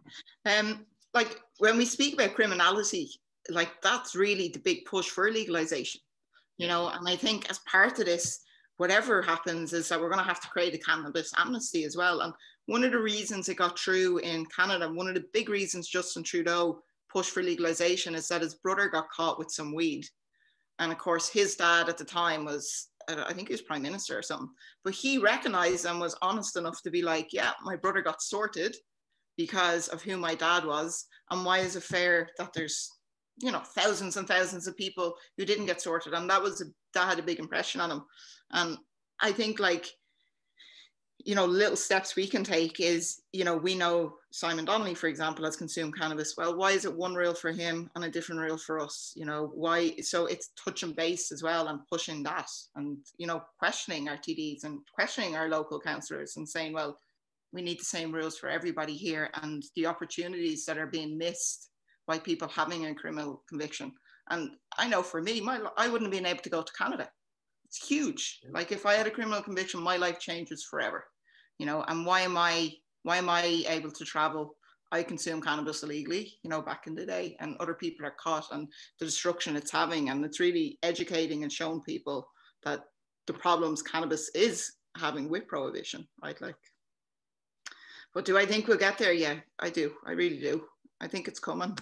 Um, like when we speak about criminality, like that's really the big push for legalization you know and i think as part of this whatever happens is that we're going to have to create a cannabis amnesty as well and one of the reasons it got through in canada one of the big reasons justin trudeau pushed for legalization is that his brother got caught with some weed And of course, his dad at the time was, uh, I think he was prime minister or something, but he recognized and was honest enough to be like, yeah, my brother got sorted because of who my dad was. And why is it fair that there's, you know, thousands and thousands of people who didn't get sorted? And that was, a, that had a big impression on him. And I think like, you know, little steps we can take is, you know, we know Simon Donnelly, for example, has consumed cannabis. Well, why is it one reel for him and a different reel for us? You know, why? So it's touch and base as well and pushing that and, you know, questioning our TDs and questioning our local councillors and saying, well, we need the same rules for everybody here and the opportunities that are being missed by people having a criminal conviction. And I know for me, my I wouldn't have been able to go to Canada. It's huge. Like if I had a criminal conviction, my life changes forever you know, and why am I why am I able to travel? I consume cannabis illegally, you know, back in the day, and other people are caught and the destruction it's having. And it's really educating and showing people that the problems cannabis is having with prohibition, right? Like, but do I think we'll get there? Yeah, I do. I really do. I think it's coming.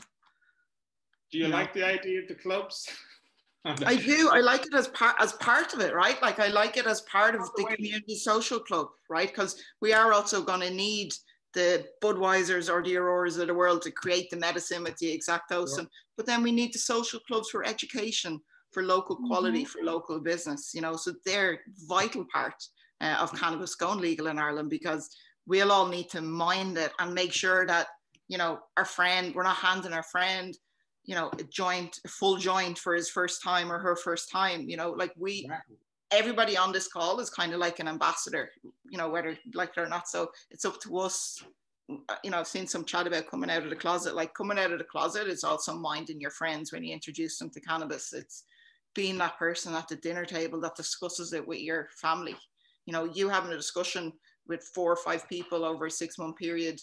Do you, you like know? the idea of the clubs? I do. I like it as part as part of it, right? Like I like it as part of the community social club, right? Because we are also going to need the Budweisers or the Auroras of the world to create the medicine with the exactos, yeah. but then we need the social clubs for education, for local quality, mm-hmm. for local business. You know, so they're vital part uh, of cannabis going legal in Ireland because we'll all need to mind it and make sure that you know our friend, we're not handing our friend you know a joint a full joint for his first time or her first time you know like we everybody on this call is kind of like an ambassador you know whether like it or not. So it's up to us uh, you know i've seen some chat about coming out of the closet. Like coming out of the closet is also minding your friends when you introduce them to cannabis. It's being that person at the dinner table that discusses it with your family. You know you having a discussion with four or five people over a six month period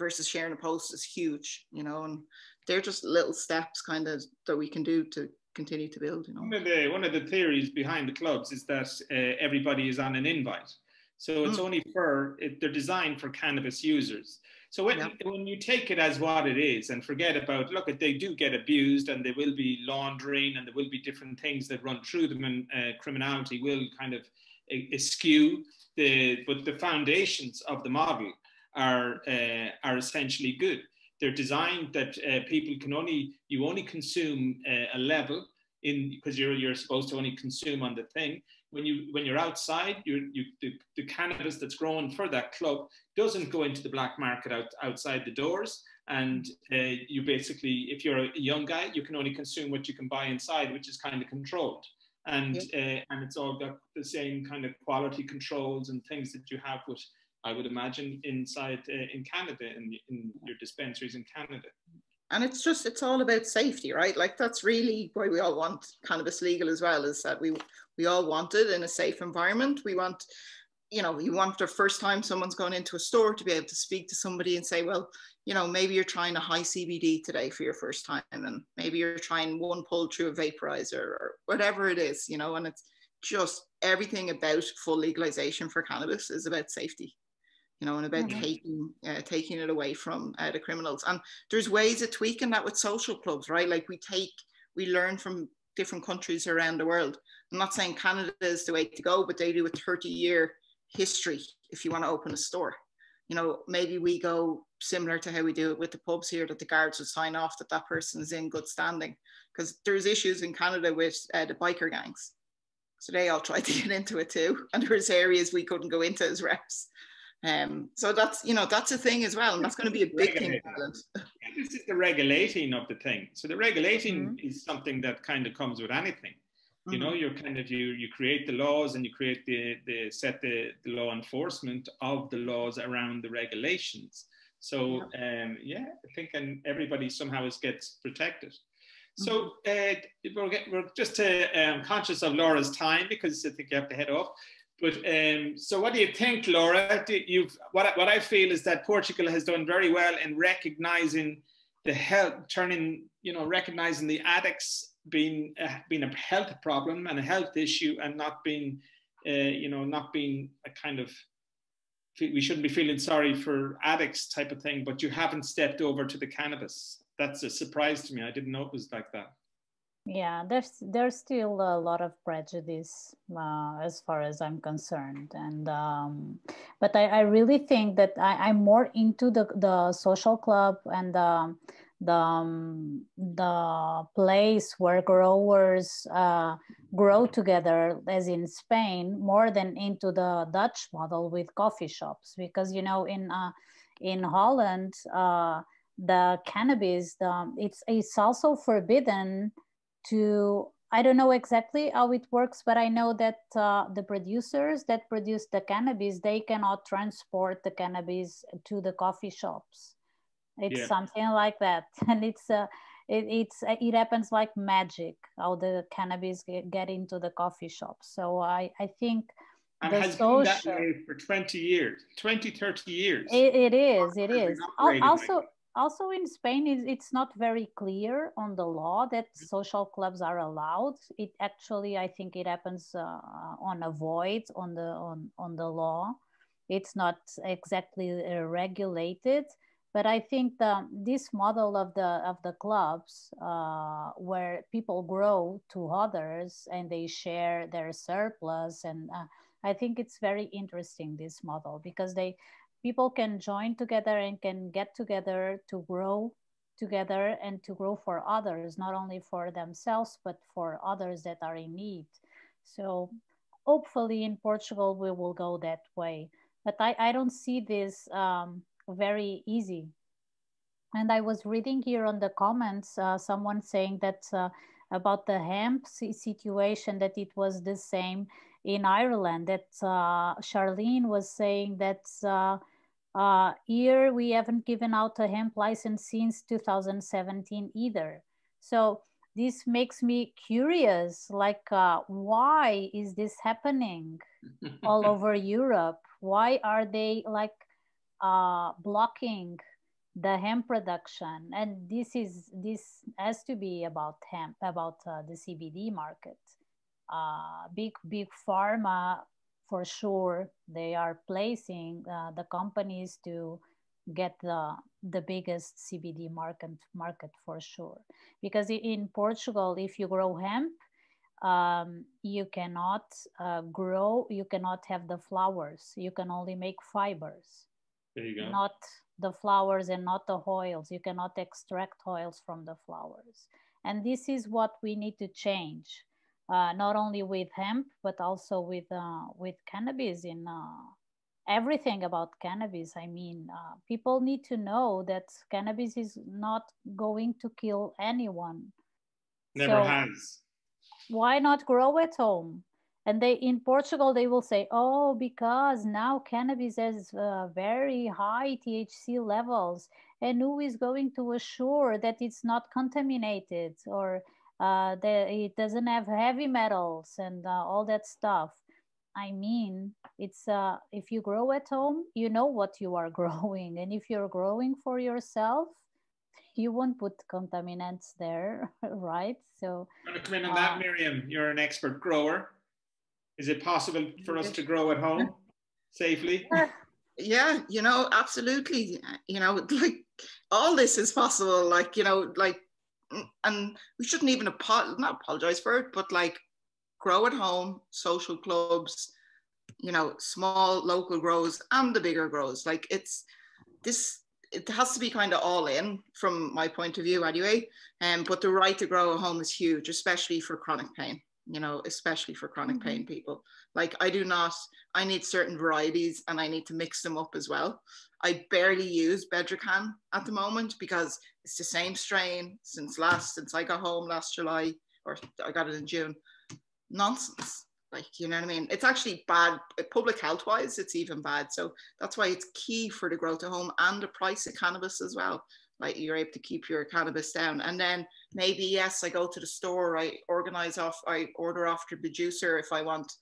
versus sharing a post is huge you know and they're just little steps kind of that we can do to continue to build. You know, one of the one of the theories behind the clubs is that uh, everybody is on an invite, so it's mm. only for it, they're designed for cannabis users. So when, yeah. when you take it as what it is and forget about, look, they do get abused and there will be laundering and there will be different things that run through them and uh, criminality will kind of eschew the, but the foundations of the model are, uh, are essentially good. They're designed that uh, people can only you only consume uh, a level in because you're you're supposed to only consume on the thing. When you when you're outside you you the, the cannabis that's grown for that club doesn't go into the black market out, outside the doors. And uh, you basically if you're a young guy you can only consume what you can buy inside which is kind of controlled. And uh, and it's all got the same kind of quality controls and things that you have with I would imagine, inside uh, in Canada, in, in your dispensaries in Canada. And it's just, it's all about safety, right? Like that's really why we all want cannabis legal as well, is that we, we all want it in a safe environment. We want, you know, you want the first time someone's going into a store to be able to speak to somebody and say, well, you know, maybe you're trying a high CBD today for your first time, and maybe you're trying one pull through a vaporizer or whatever it is, you know, and it's just everything about full legalization for cannabis is about safety you know, and about mm-hmm. taking uh, taking it away from uh, the criminals. And there's ways of tweaking that with social clubs, right? Like we take, we learn from different countries around the world. I'm not saying Canada is the way to go, but they do a 30 year history if you want to open a store. You know, maybe we go similar to how we do it with the pubs here, that the guards would sign off that that person is in good standing. Because there's issues in Canada with uh, the biker gangs. So they all tried to get into it too. And there's areas we couldn't go into as reps. Um, so that's you know that's a thing as well, and that's going to be a big thing. this is the regulating of the thing. So the regulating mm-hmm. is something that kind of comes with anything. You mm-hmm. know, you're kind of you you create the laws and you create the the set the, the law enforcement of the laws around the regulations. So yeah, um, yeah I think and everybody somehow is, gets protected. So mm-hmm. uh, we're, get, we're just uh, um, conscious of Laura's time because I think you have to head off. But um, so, what do you think, Laura? Do you've what what I feel is that Portugal has done very well in recognizing the health, turning you know, recognizing the addicts being uh, being a health problem and a health issue, and not being, uh, you know, not being a kind of we shouldn't be feeling sorry for addicts type of thing. But you haven't stepped over to the cannabis. That's a surprise to me. I didn't know it was like that. Yeah, there's there's still a lot of prejudice uh, as far as I'm concerned, and um, but I, I really think that I, I'm more into the the social club and the the, um, the place where growers uh, grow together, as in Spain, more than into the Dutch model with coffee shops, because you know in uh, in Holland uh, the cannabis the, it's it's also forbidden to I don't know exactly how it works, but I know that uh, the producers that produce the cannabis, they cannot transport the cannabis to the coffee shops. It's yeah. something like that, and it's uh, it, it's uh, it happens like magic how the cannabis get, get into the coffee shops. So I I think and has social, been that way for 20 years 20 30 years it, it is it is also also in Spain, it's not very clear on the law that mm-hmm. social clubs are allowed. It actually, I think, it happens uh, on a void on the on on the law. It's not exactly uh, regulated, but I think the, this model of the of the clubs, uh, where people grow to others and they share their surplus, and uh, I think it's very interesting this model because they people can join together and can get together to grow together and to grow for others, not only for themselves, but for others that are in need. So hopefully in Portugal, we will go that way. But I, I don't see this um, very easy. And I was reading here on the comments, uh, someone saying that uh, about the hemp situation, that it was the same in Ireland, that uh, Charlene was saying that uh, here we haven't given out a hemp license since 2017 either. So this makes me curious, like uh, why is this happening all over Europe? Why are they like uh, blocking the hemp production? And this is this has to be about hemp, about uh, the CBD market. Uh, big big pharma for sure they are placing uh, the companies to get the the biggest CBD market market for sure. Because in Portugal, if you grow hemp, um, you cannot uh, grow, you cannot have the flowers. You can only make fibers. There you go. Not the flowers and not the oils. You cannot extract oils from the flowers. And this is what we need to change uh, not only with hemp but also with uh, with cannabis in uh, everything about cannabis. I mean uh, people need to know that cannabis is not going to kill anyone. Never so has. why not grow at home? And they in portugal they will say oh because now cannabis has uh, very high thc levels. And who is going to assure that it's not contaminated or uh, the, it doesn't have heavy metals and uh, all that stuff. I mean, it's uh, if you grow at home, you know what you are growing, and if you're growing for yourself, you won't put contaminants there, right? So. I'm gonna come in on that, uh, Miriam. You're an expert grower. Is it possible for us to grow at home safely? Yeah, you know, absolutely. You know, like all this is possible. Like you know, like and we shouldn't even apo- not apologize for it, but like grow at home, social clubs, you know, small local grows and the bigger grows. Like it's this, it has to be kind of all in from my point of view anyway. Um, but the right to grow at home is huge, especially for chronic pain, you know, especially for chronic mm-hmm. pain people. Like I do not, I need certain varieties and I need to mix them up as well. I barely use Bedrocan at the moment because it's the same strain since last since I got home last July or I got it in June. Nonsense. Like, you know what I mean? It's actually bad public health wise, it's even bad. So that's why it's key for the growth of home and the price of cannabis as well. Like you're able to keep your cannabis down. And then maybe yes, I go to the store, I organize off, I order off the producer if I want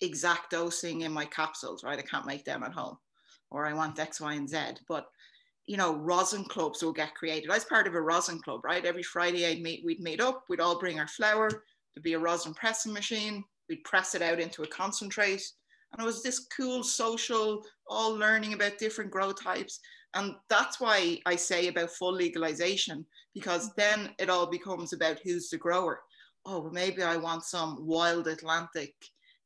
exact dosing in my capsules, right? I can't make them at home or I want X, Y, and Z. But you know, rosin clubs will get created. I was part of a rosin club, right? Every Friday I'd meet, we'd meet up, we'd all bring our flower, there'd be a rosin pressing machine, we'd press it out into a concentrate. And it was this cool social, all learning about different grow types. And that's why I say about full legalization, because mm-hmm. then it all becomes about who's the grower. oh, maybe I want some wild Atlantic,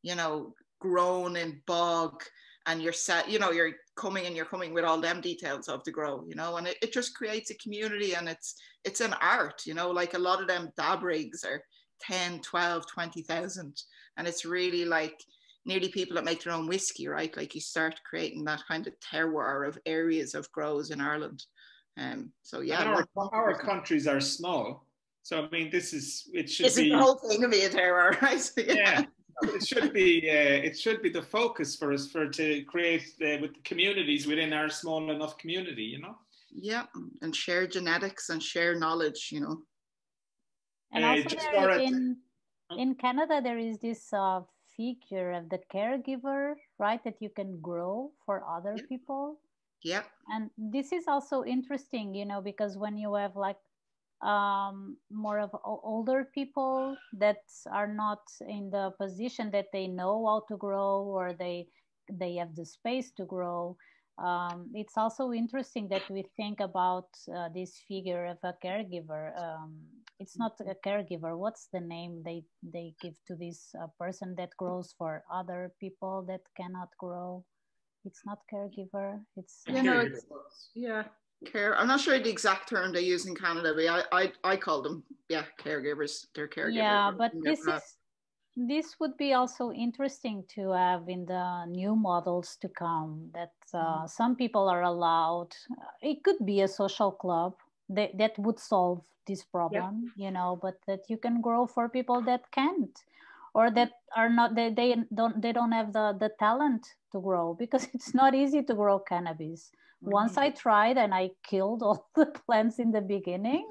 you know, grown in bog and you're set, you know, you're coming and you're coming with all them details of the grow, you know, and it, it just creates a community and it's it's an art, you know, like a lot of them dab rigs are 10, 12, 20,000. And it's really like nearly people that make their own whiskey, right? Like you start creating that kind of terroir of areas of grows in Ireland. Um, so yeah, our, our countries are small. So I mean, this is it should this be the whole thing of be a terroir, right? yeah. yeah it should be uh, it should be the focus for us for to create uh, with the communities within our small enough community you know yeah and share genetics and share knowledge you know and uh, also in in canada there is this uh, figure of the caregiver right that you can grow for other people yeah and this is also interesting you know because when you have like um, more of older people that are not in the position that they know how to grow or they they have the space to grow. Um, it's also interesting that we think about uh, this figure of a caregiver. Um, it's not a caregiver. What's the name they they give to this uh, person that grows for other people that cannot grow? It's not caregiver. It's you know, it's, yeah care. I'm not sure the exact term they use in Canada, but I I, I call them yeah caregivers. They're caregivers. Yeah, but this is this would be also interesting to have in the new models to come. That uh, mm-hmm. some people are allowed. It could be a social club that that would solve this problem, you know, but that you can grow for people that can't or that are not they, they don't they don't have the the talent to grow because it's not easy to grow cannabis Mm-hmm. Once I tried and I killed all the plants in the beginning,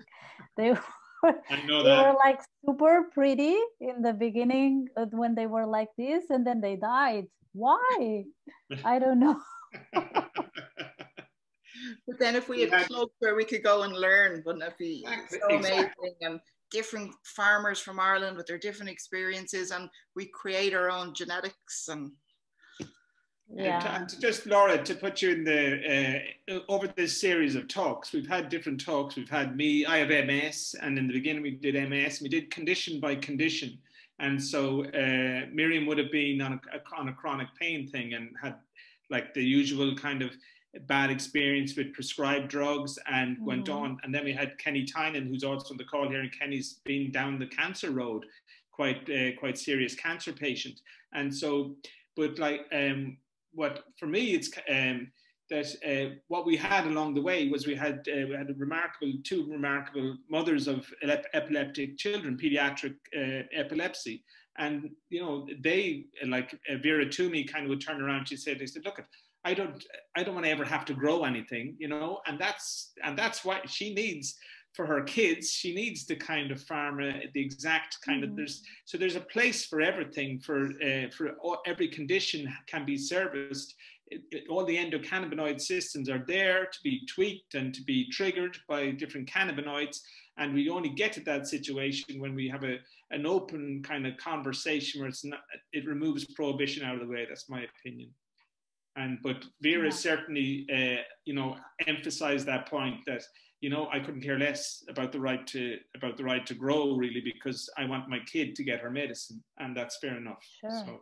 they were, they were like super pretty in the beginning uh, when they were like this, and then they died. Why? I don't know. But then if we had yeah. clubs where we could go and learn, wouldn't it be so amazing? And different farmers from Ireland with their different experiences, and we create our own genetics and yeah. And to just Laura, to put you in the uh, over this series of talks, we've had different talks. We've had me, I have MS, and in the beginning we did MS. We did condition by condition, and so uh, Miriam would have been on a, on a chronic pain thing and had like the usual kind of bad experience with prescribed drugs and mm-hmm. went on. And then we had Kenny Tynan, who's also on the call here, and Kenny's been down the cancer road, quite uh, quite serious cancer patient. And so, but like um, what for me it's um, that uh, what we had along the way was we had uh, we had a remarkable two remarkable mothers of epileptic children, pediatric uh, epilepsy, and you know they like uh, Vera Twomey kind of would turn around. She said, "They said, look, I don't I don't want to ever have to grow anything, you know, and that's and that's what she needs." for her kids she needs the kind of farmer the exact kind mm-hmm. of there's so there's a place for everything for uh, for all, every condition can be serviced it, it, all the endocannabinoid systems are there to be tweaked and to be triggered by different cannabinoids and we only get to that situation when we have a an open kind of conversation where it's not it removes prohibition out of the way that's my opinion and but vera yeah. certainly uh, you know emphasized that point that you know, I couldn't care less about the right to about the right to grow really because I want my kid to get her medicine, and that's fair enough. Sure. So,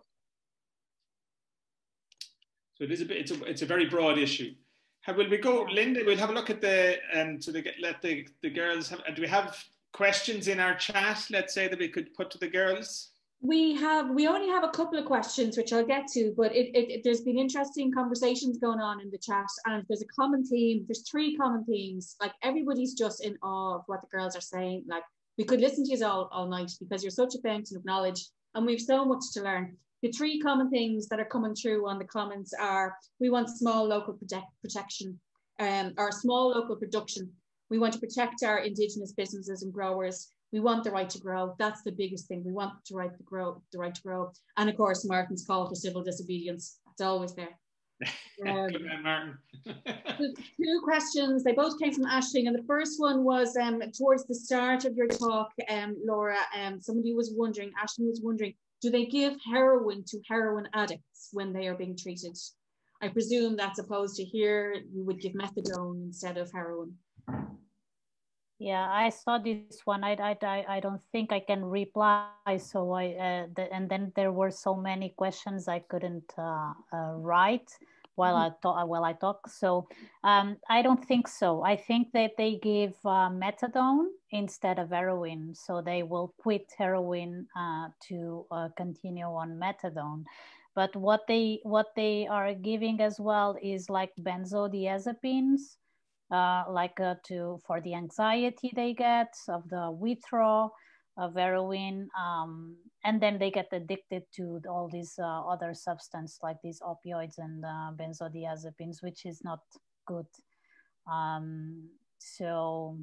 so it is a bit. It's a it's a very broad issue. How will we go, Linda? We'll have a look at the and to the, let the the girls. Have, do we have questions in our chat? Let's say that we could put to the girls we have we only have a couple of questions which i'll get to but it, it, there's been interesting conversations going on in the chat and there's a common theme there's three common themes like everybody's just in awe of what the girls are saying like we could listen to you all, all night because you're such a fountain of knowledge and we've so much to learn. The three common things that are coming through on the comments are we want small local protect, protection um, our small local production. We want to protect our indigenous businesses and growers we want the right to grow. That's the biggest thing. We want the right to grow, the right to grow. And of course, Martin's call for civil disobedience. It's always there. Um, Martin. two questions. They both came from Ashling, and the first one was um, towards the start of your talk, um, Laura. Um, somebody was wondering, Ashling was wondering, do they give heroin to heroin addicts when they are being treated? I presume that's opposed to here, you would give methadone instead of heroin. Yeah, I saw this one. I, I, I don't think I can reply. So I, uh, the, and then there were so many questions I couldn't uh, uh, write while mm-hmm. I talk. While I talk, so um, I don't think so. I think that they give uh, methadone instead of heroin, so they will quit heroin uh, to uh, continue on methadone. But what they what they are giving as well is like benzodiazepines uh, like uh, to for the anxiety they get of the withdrawal of heroin um, and then they get addicted to all these uh, other substances like these opioids and uh, benzodiazepines which is not good. Um, so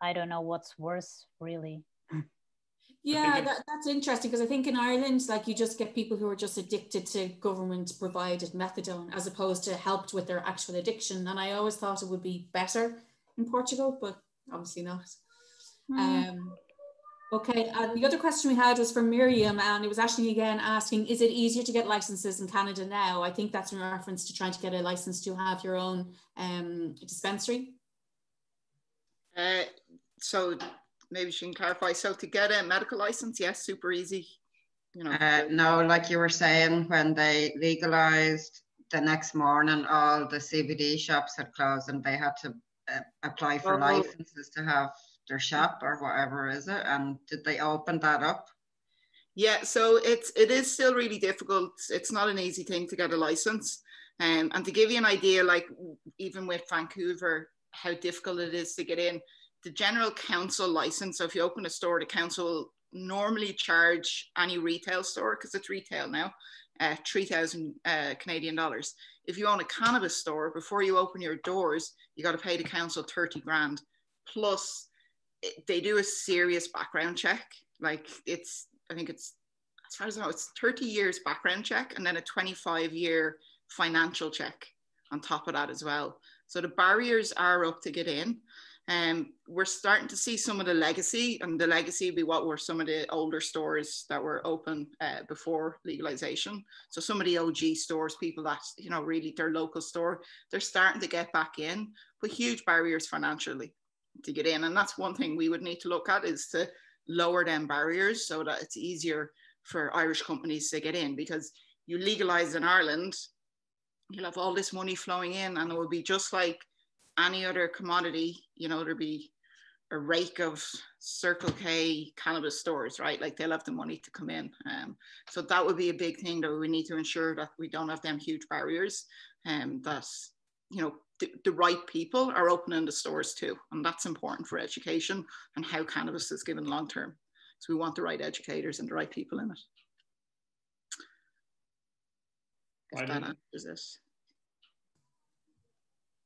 i don't know what's worse really Yeah, that, that's interesting because I think in Ireland, like you just get people who are just addicted to government provided methadone as opposed to helped with their actual addiction. And I always thought it would be better in Portugal, but obviously not. Mm. Um, okay, and the other question we had was from Miriam, and it was actually again asking Is it easier to get licenses in Canada now? I think that's in reference to trying to get a license to have your own um, dispensary. Uh, so maybe she can clarify. So to get a medical license, yes, super easy. You know. Uh, no, like you were saying, when they legalized the next morning, all the CBD shops had closed and they had to uh, apply for oh. licenses to have their shop or whatever is it? And did they open that up? Yeah, so it's it is still really difficult. It's not an easy thing to get a license. Um, and to give you an idea, like even with Vancouver, how difficult it is to get in the general council license. So if you open a store, the council normally charge any retail store because it's retail now, uh, three thousand uh, Canadian dollars. If you own a cannabis store, before you open your doors, you got to pay the council thirty grand. Plus, they do a serious background check. Like it's, I think it's as far as I know, it's thirty years background check and then a twenty-five year financial check on top of that as well. So the barriers are up to get in. Um, we're starting to see some of the legacy, and the legacy be what were some of the older stores that were open uh, before legalization. So some of the OG stores, people that you know really their local store, they're starting to get back in, but huge barriers financially to get in, and that's one thing we would need to look at is to lower them barriers so that it's easier for Irish companies to get in because you legalize in Ireland, you'll have all this money flowing in, and it will be just like any other commodity, you know, there'd be a rake of Circle K cannabis stores, right? Like they'll have the money to come in. Um, so that would be a big thing that we need to ensure that we don't have them huge barriers and um, that, you know, the, the right people are opening the stores too. And that's important for education and how cannabis is given long term. So we want the right educators and the right people in it. If that answers this.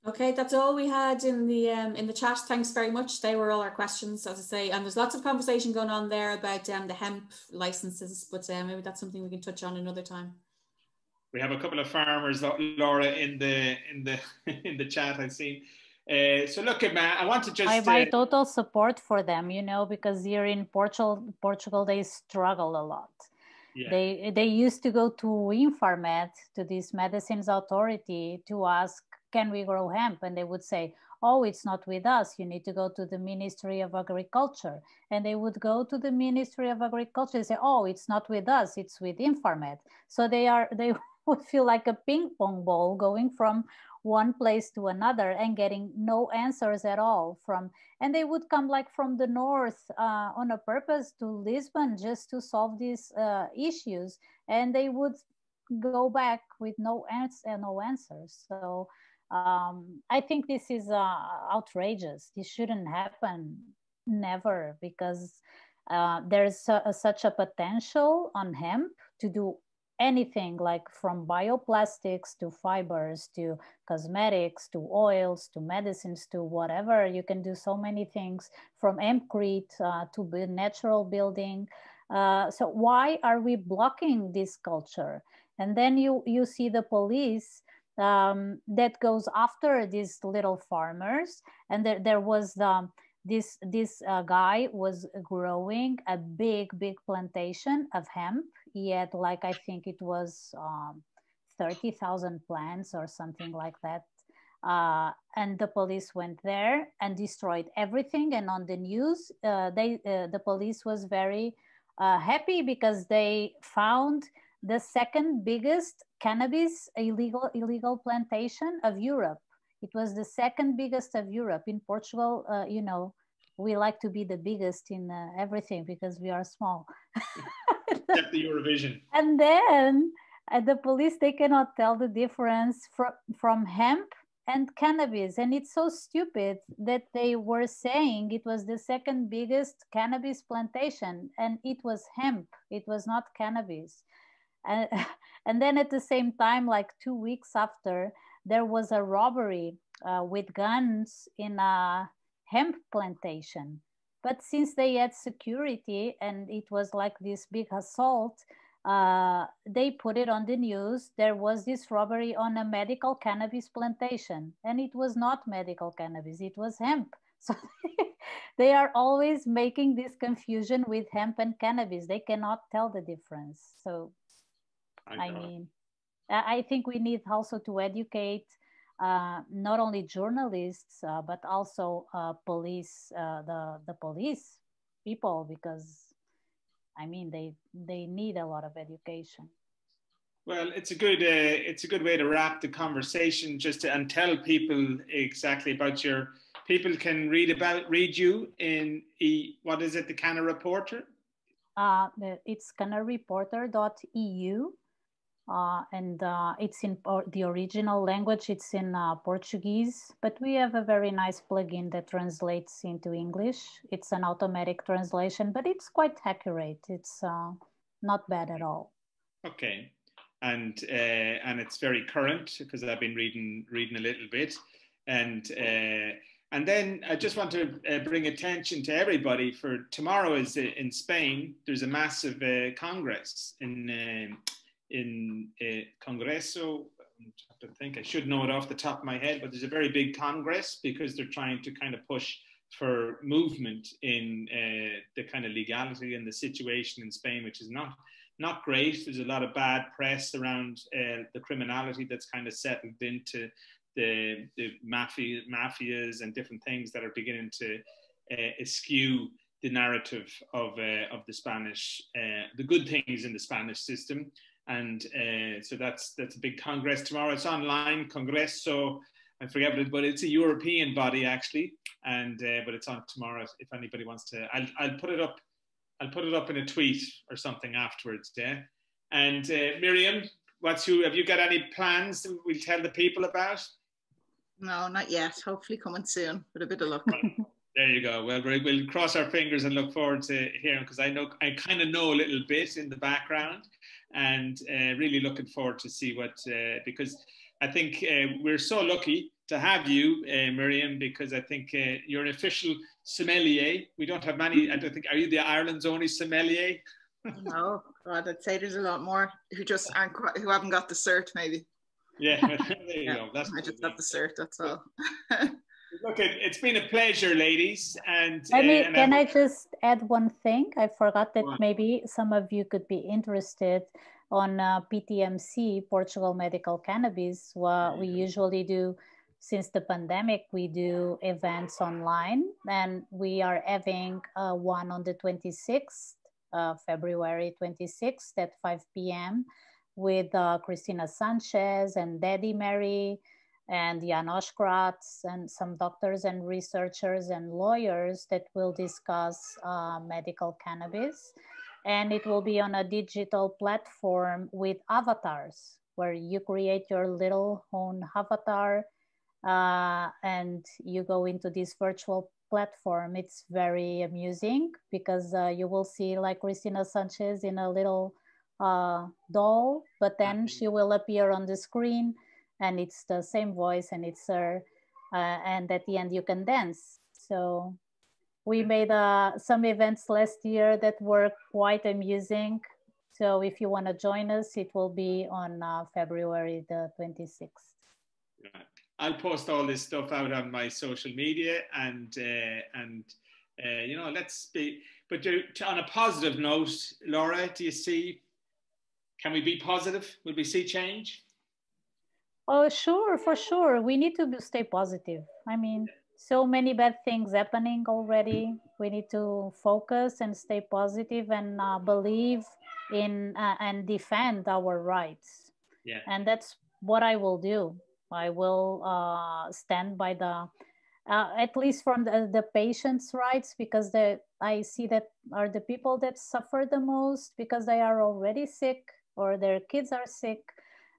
Okay, that's all we had in the um, in the chat. Thanks very much. They were all our questions, as I say, and there's lots of conversation going on there about um, the hemp licenses, but uh, maybe that's something we can touch on another time. We have a couple of farmers, Laura, in the in the in the chat. I've seen. Uh, so look, at I want to just. I my uh, total support for them, you know, because here in Portugal, Portugal they struggle a lot. Yeah. They they used to go to Infarmed, to this medicines authority, to ask can we grow hemp? And they would say, oh, it's not with us. You need to go to the Ministry of Agriculture. And they would go to the Ministry of Agriculture and say, oh, it's not with us, it's with Infarmed. So they are they would feel like a ping pong ball going from one place to another and getting no answers at all from and they would come like from the north uh, on a purpose to lisbon just to solve these uh, issues and they would go back with no answer no answers so um, I think this is uh, outrageous. This shouldn't happen, never, because uh, there's a, such a potential on hemp to do anything like from bioplastics to fibers to cosmetics to oils to medicines to whatever. You can do so many things from hempcrete uh, to build natural building. Uh, so why are we blocking this culture? And then you you see the police um, that goes after these little farmers. And there, there was the, this, this uh, guy was growing a big, big plantation of hemp. He had like, I think it was um, 30,000 plants or something like that. Uh, and the police went there and destroyed everything. And on the news, uh, they uh, the police was very uh, happy because they found the second biggest cannabis illegal illegal plantation of Europe. It was the second biggest of Europe. In Portugal, uh, you know, we like to be the biggest in uh, everything because we are small. Except the Eurovision. And then uh, the police they cannot tell the difference from from hemp and cannabis and it's so stupid that they were saying it was the second biggest cannabis plantation and it was hemp it was not cannabis and, and then at the same time like two weeks after there was a robbery uh, with guns in a hemp plantation but since they had security and it was like this big assault uh, they put it on the news. There was this robbery on a medical cannabis plantation, and it was not medical cannabis, it was hemp. So they are always making this confusion with hemp and cannabis. They cannot tell the difference. So, I, I mean, I think we need also to educate uh, not only journalists, uh, but also uh, police, uh, the, the police people, because I mean, they they need a lot of education. Well, it's a good uh, it's a good way to wrap the conversation just to, and tell people exactly about your. People can read about read you in e, what is it? The Canna Reporter. Uh, it's cannareporter.eu uh, and uh, it's in the original language. It's in uh, Portuguese, but we have a very nice plugin that translates into English. It's an automatic translation, but it's quite accurate. It's uh, not bad at all. Okay, and uh, and it's very current because I've been reading reading a little bit, and. Uh, and then I just want to bring attention to everybody for tomorrow is in Spain. There's a massive congress in in a Congreso. I have to think I should know it off the top of my head, but there's a very big Congress because they're trying to kind of push for movement in uh, the kind of legality and the situation in Spain, which is not not great. There's a lot of bad press around uh, the criminality that's kind of settled into the, the mafia, mafias and different things that are beginning to uh, eschew the narrative of, uh, of the Spanish, uh, the good things in the Spanish system and uh, so that's that's a big congress tomorrow. It's online congress, so I forget it, but it's a European body actually, and uh, but it's on tomorrow. If anybody wants to, I'll I'll put it up. I'll put it up in a tweet or something afterwards. Yeah, and uh, Miriam, what's you? Have you got any plans that we'll tell the people about? No, not yet. Hopefully coming soon with a bit of luck. There you go. Well, we'll cross our fingers and look forward to hearing because I know I kind of know a little bit in the background, and uh, really looking forward to see what uh, because I think uh, we're so lucky to have you, uh, Miriam, because I think uh, you're an official sommelier. We don't have many. I don't think. Are you the Ireland's only sommelier? no, God, I'd say there's a lot more who just aren't who haven't got the cert, maybe. Yeah, there you yeah, go. That's I just got the cert. That's all. Look, it, has been a pleasure, ladies. And, I mean, uh, can I, I just add one thing? I forgot that maybe some of you could be interested on uh, PTMC, Portugal Medical Cannabis. What we usually do since the pandemic, we do events online, and we are having uh, one on the 26th, uh, February 26th at 5 p.m. with uh, Cristina Sanchez and Dedi Meiri and Janos Kratz and some doctors and researchers and lawyers that will discuss uh, medical cannabis. And it will be on a digital platform with avatars where you create your little own avatar uh, and you go into this virtual platform. It's very amusing because uh, you will see like Cristina Sanchez in a little uh, doll, but then she will appear on the screen and it's the same voice and it's her uh, and at the end you can dance. So we made uh, some events last year that were quite amusing. So if you want to join us it will be on uh, february the 26th i'll post all this stuff out on my social media and uh, and uh, you know let's be but to, on a positive note laura do you see can we be positive? Will we see change Oh, sure, for sure. We need to stay positive. I mean, so many bad things happening already. We need to focus and stay positive and uh, believe in uh, and defend our rights. Yeah. And that's what I will do. I will uh, stand by the, uh, at least from the, the patient's rights, because the, I see that are the people that suffer the most because they are already sick or their kids are sick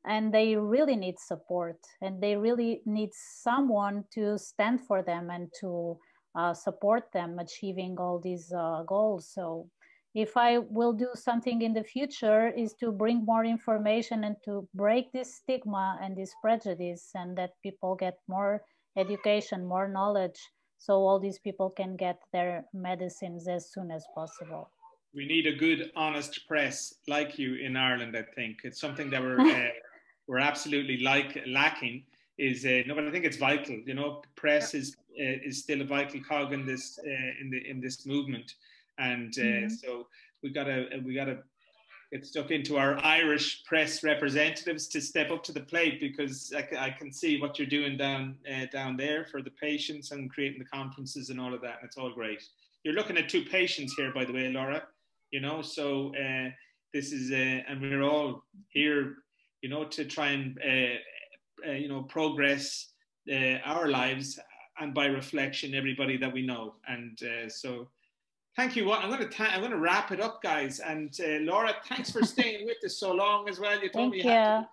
and they really need support and they really need someone to stand for them and to uh, support them achieving all these uh, goals. So if i will do something in the future is to bring more information and to break this stigma and this prejudice and that people get more education more knowledge so all these people can get their medicines as soon as possible. We need a good honest press like you in ireland i think. It's something that we're uh, we're absolutely like lacking is uh, no, but I think it's vital. You know, press is uh, is still a vital cog in this uh, in the in this movement, and uh, mm-hmm. so we gotta we gotta get stuck into our Irish press representatives to step up to the plate because I, I can see what you're doing down uh, down there for the patients and creating the conferences and all of that. And it's all great. You're looking at two patients here, by the way, Laura. You know, so uh, this is and we're all here you know, to try and, uh, uh, you know, progress uh, our lives and by reflection, everybody that we know. And uh, so thank you. I'm going to, ta- I'm going to wrap it up, guys. And uh, Laura, thanks for staying with us so long as well. You told thank me you, you. and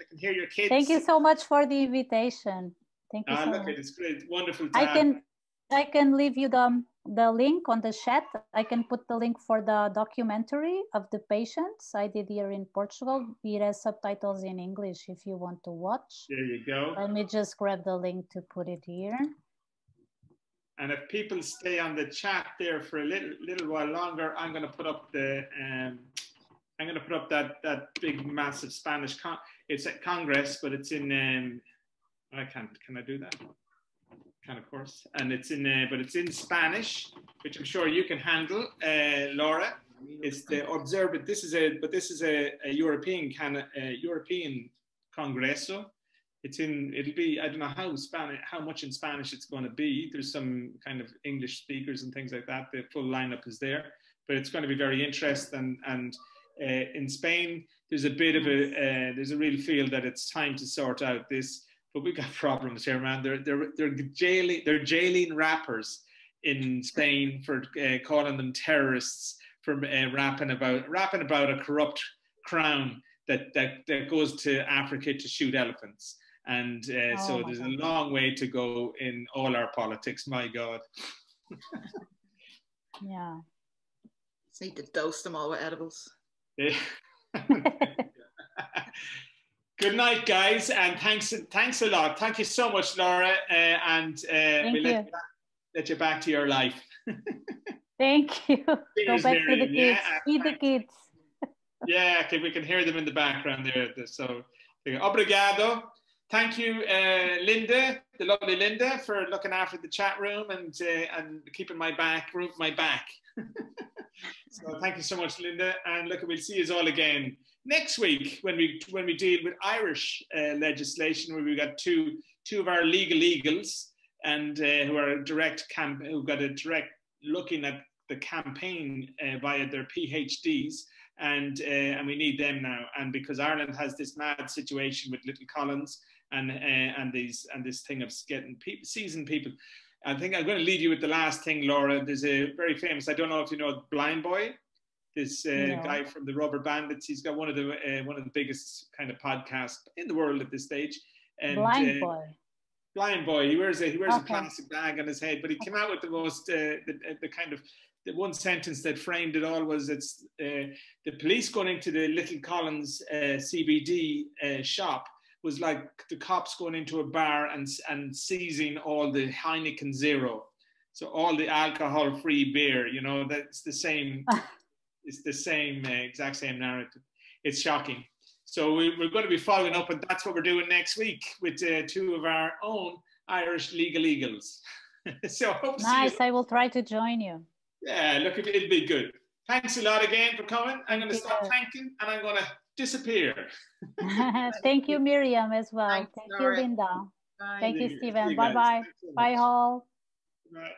I can hear your kids. Thank you so much for the invitation. Thank you ah, so look, much. It's great. Wonderful. I can, I can leave you the the link on the chat. I can put the link for the documentary of the patients I did here in Portugal. It has subtitles in English if you want to watch. There you go. Let me just grab the link to put it here. And if people stay on the chat there for a little little while longer, I'm going to put up the um, I'm going to put up that that big massive Spanish con- it's at Congress, but it's in um, I can't can I do that? Kind of course, and it's in, uh, but it's in Spanish, which I'm sure you can handle, uh, Laura. It's the observant. This is a, but this is a, a European of European Congreso. It's in. It'll be. I don't know how Spanish, how much in Spanish it's going to be. There's some kind of English speakers and things like that. The full lineup is there, but it's going to be very interesting. And uh, in Spain, there's a bit of a. Uh, there's a real feel that it's time to sort out this but we got problems here, man. They're they're they're jailing they're jailing rappers in Spain for uh, calling them terrorists for uh, rapping about rapping about a corrupt crown that that that goes to Africa to shoot elephants. And uh, oh so there's God. a long way to go in all our politics. My God. yeah. Just need to dose them all with edibles. Yeah. Good night, guys, and thanks thanks a lot. Thank you so much, Laura, uh, and uh, we'll let you, back, let you back to your life. Thank you. Cheers, Go back Miriam. to the kids. Yeah, Feed the kids. yeah, okay, we can hear them in the background there. So, obrigado. Thank you, uh, Linda, the lovely Linda, for looking after the chat room and uh, and keeping my back, my back. so thank you so much, Linda, and look, we'll see you all again next week when we when we deal with Irish uh, legislation, where we've got two two of our legal eagles and uh, who are direct camp who got a direct looking at the campaign uh, via their PhDs. And uh, and we need them now, and because Ireland has this mad situation with Little Collins and uh, and these and this thing of getting people, seasoned people, I think I'm going to leave you with the last thing, Laura. There's a very famous. I don't know if you know Blind Boy this uh, no. guy from the Rubberbandits. He's got one of the uh, one of the biggest kind of podcasts in the world at this stage. And, Blind uh, Boy. Blind Boy. He wears a he wears okay. a plastic bag on his head, but he came out with the most uh, the, the kind of the one sentence that framed it all was it's uh, the police going into the Little Collins uh, CBD shop was like the cops going into a bar and and seizing all the Heineken Zero. So all the alcohol-free beer, you know, that's the same it's the same uh, exact same narrative. It's shocking. So we, are going to be following up, and that's what we're doing next week with uh, two of our own Irish legal eagles. so nice. I will try to join you. Yeah, look, it'll be good. Thanks a lot again for coming. I'm going to stop thanking, and I'm going to disappear. Thank you, Miriam, as well. Thanks, Thank Laura. you, Linda. Bye. Thank you, Stephen. Bye-bye. Bye, Hall. Bye.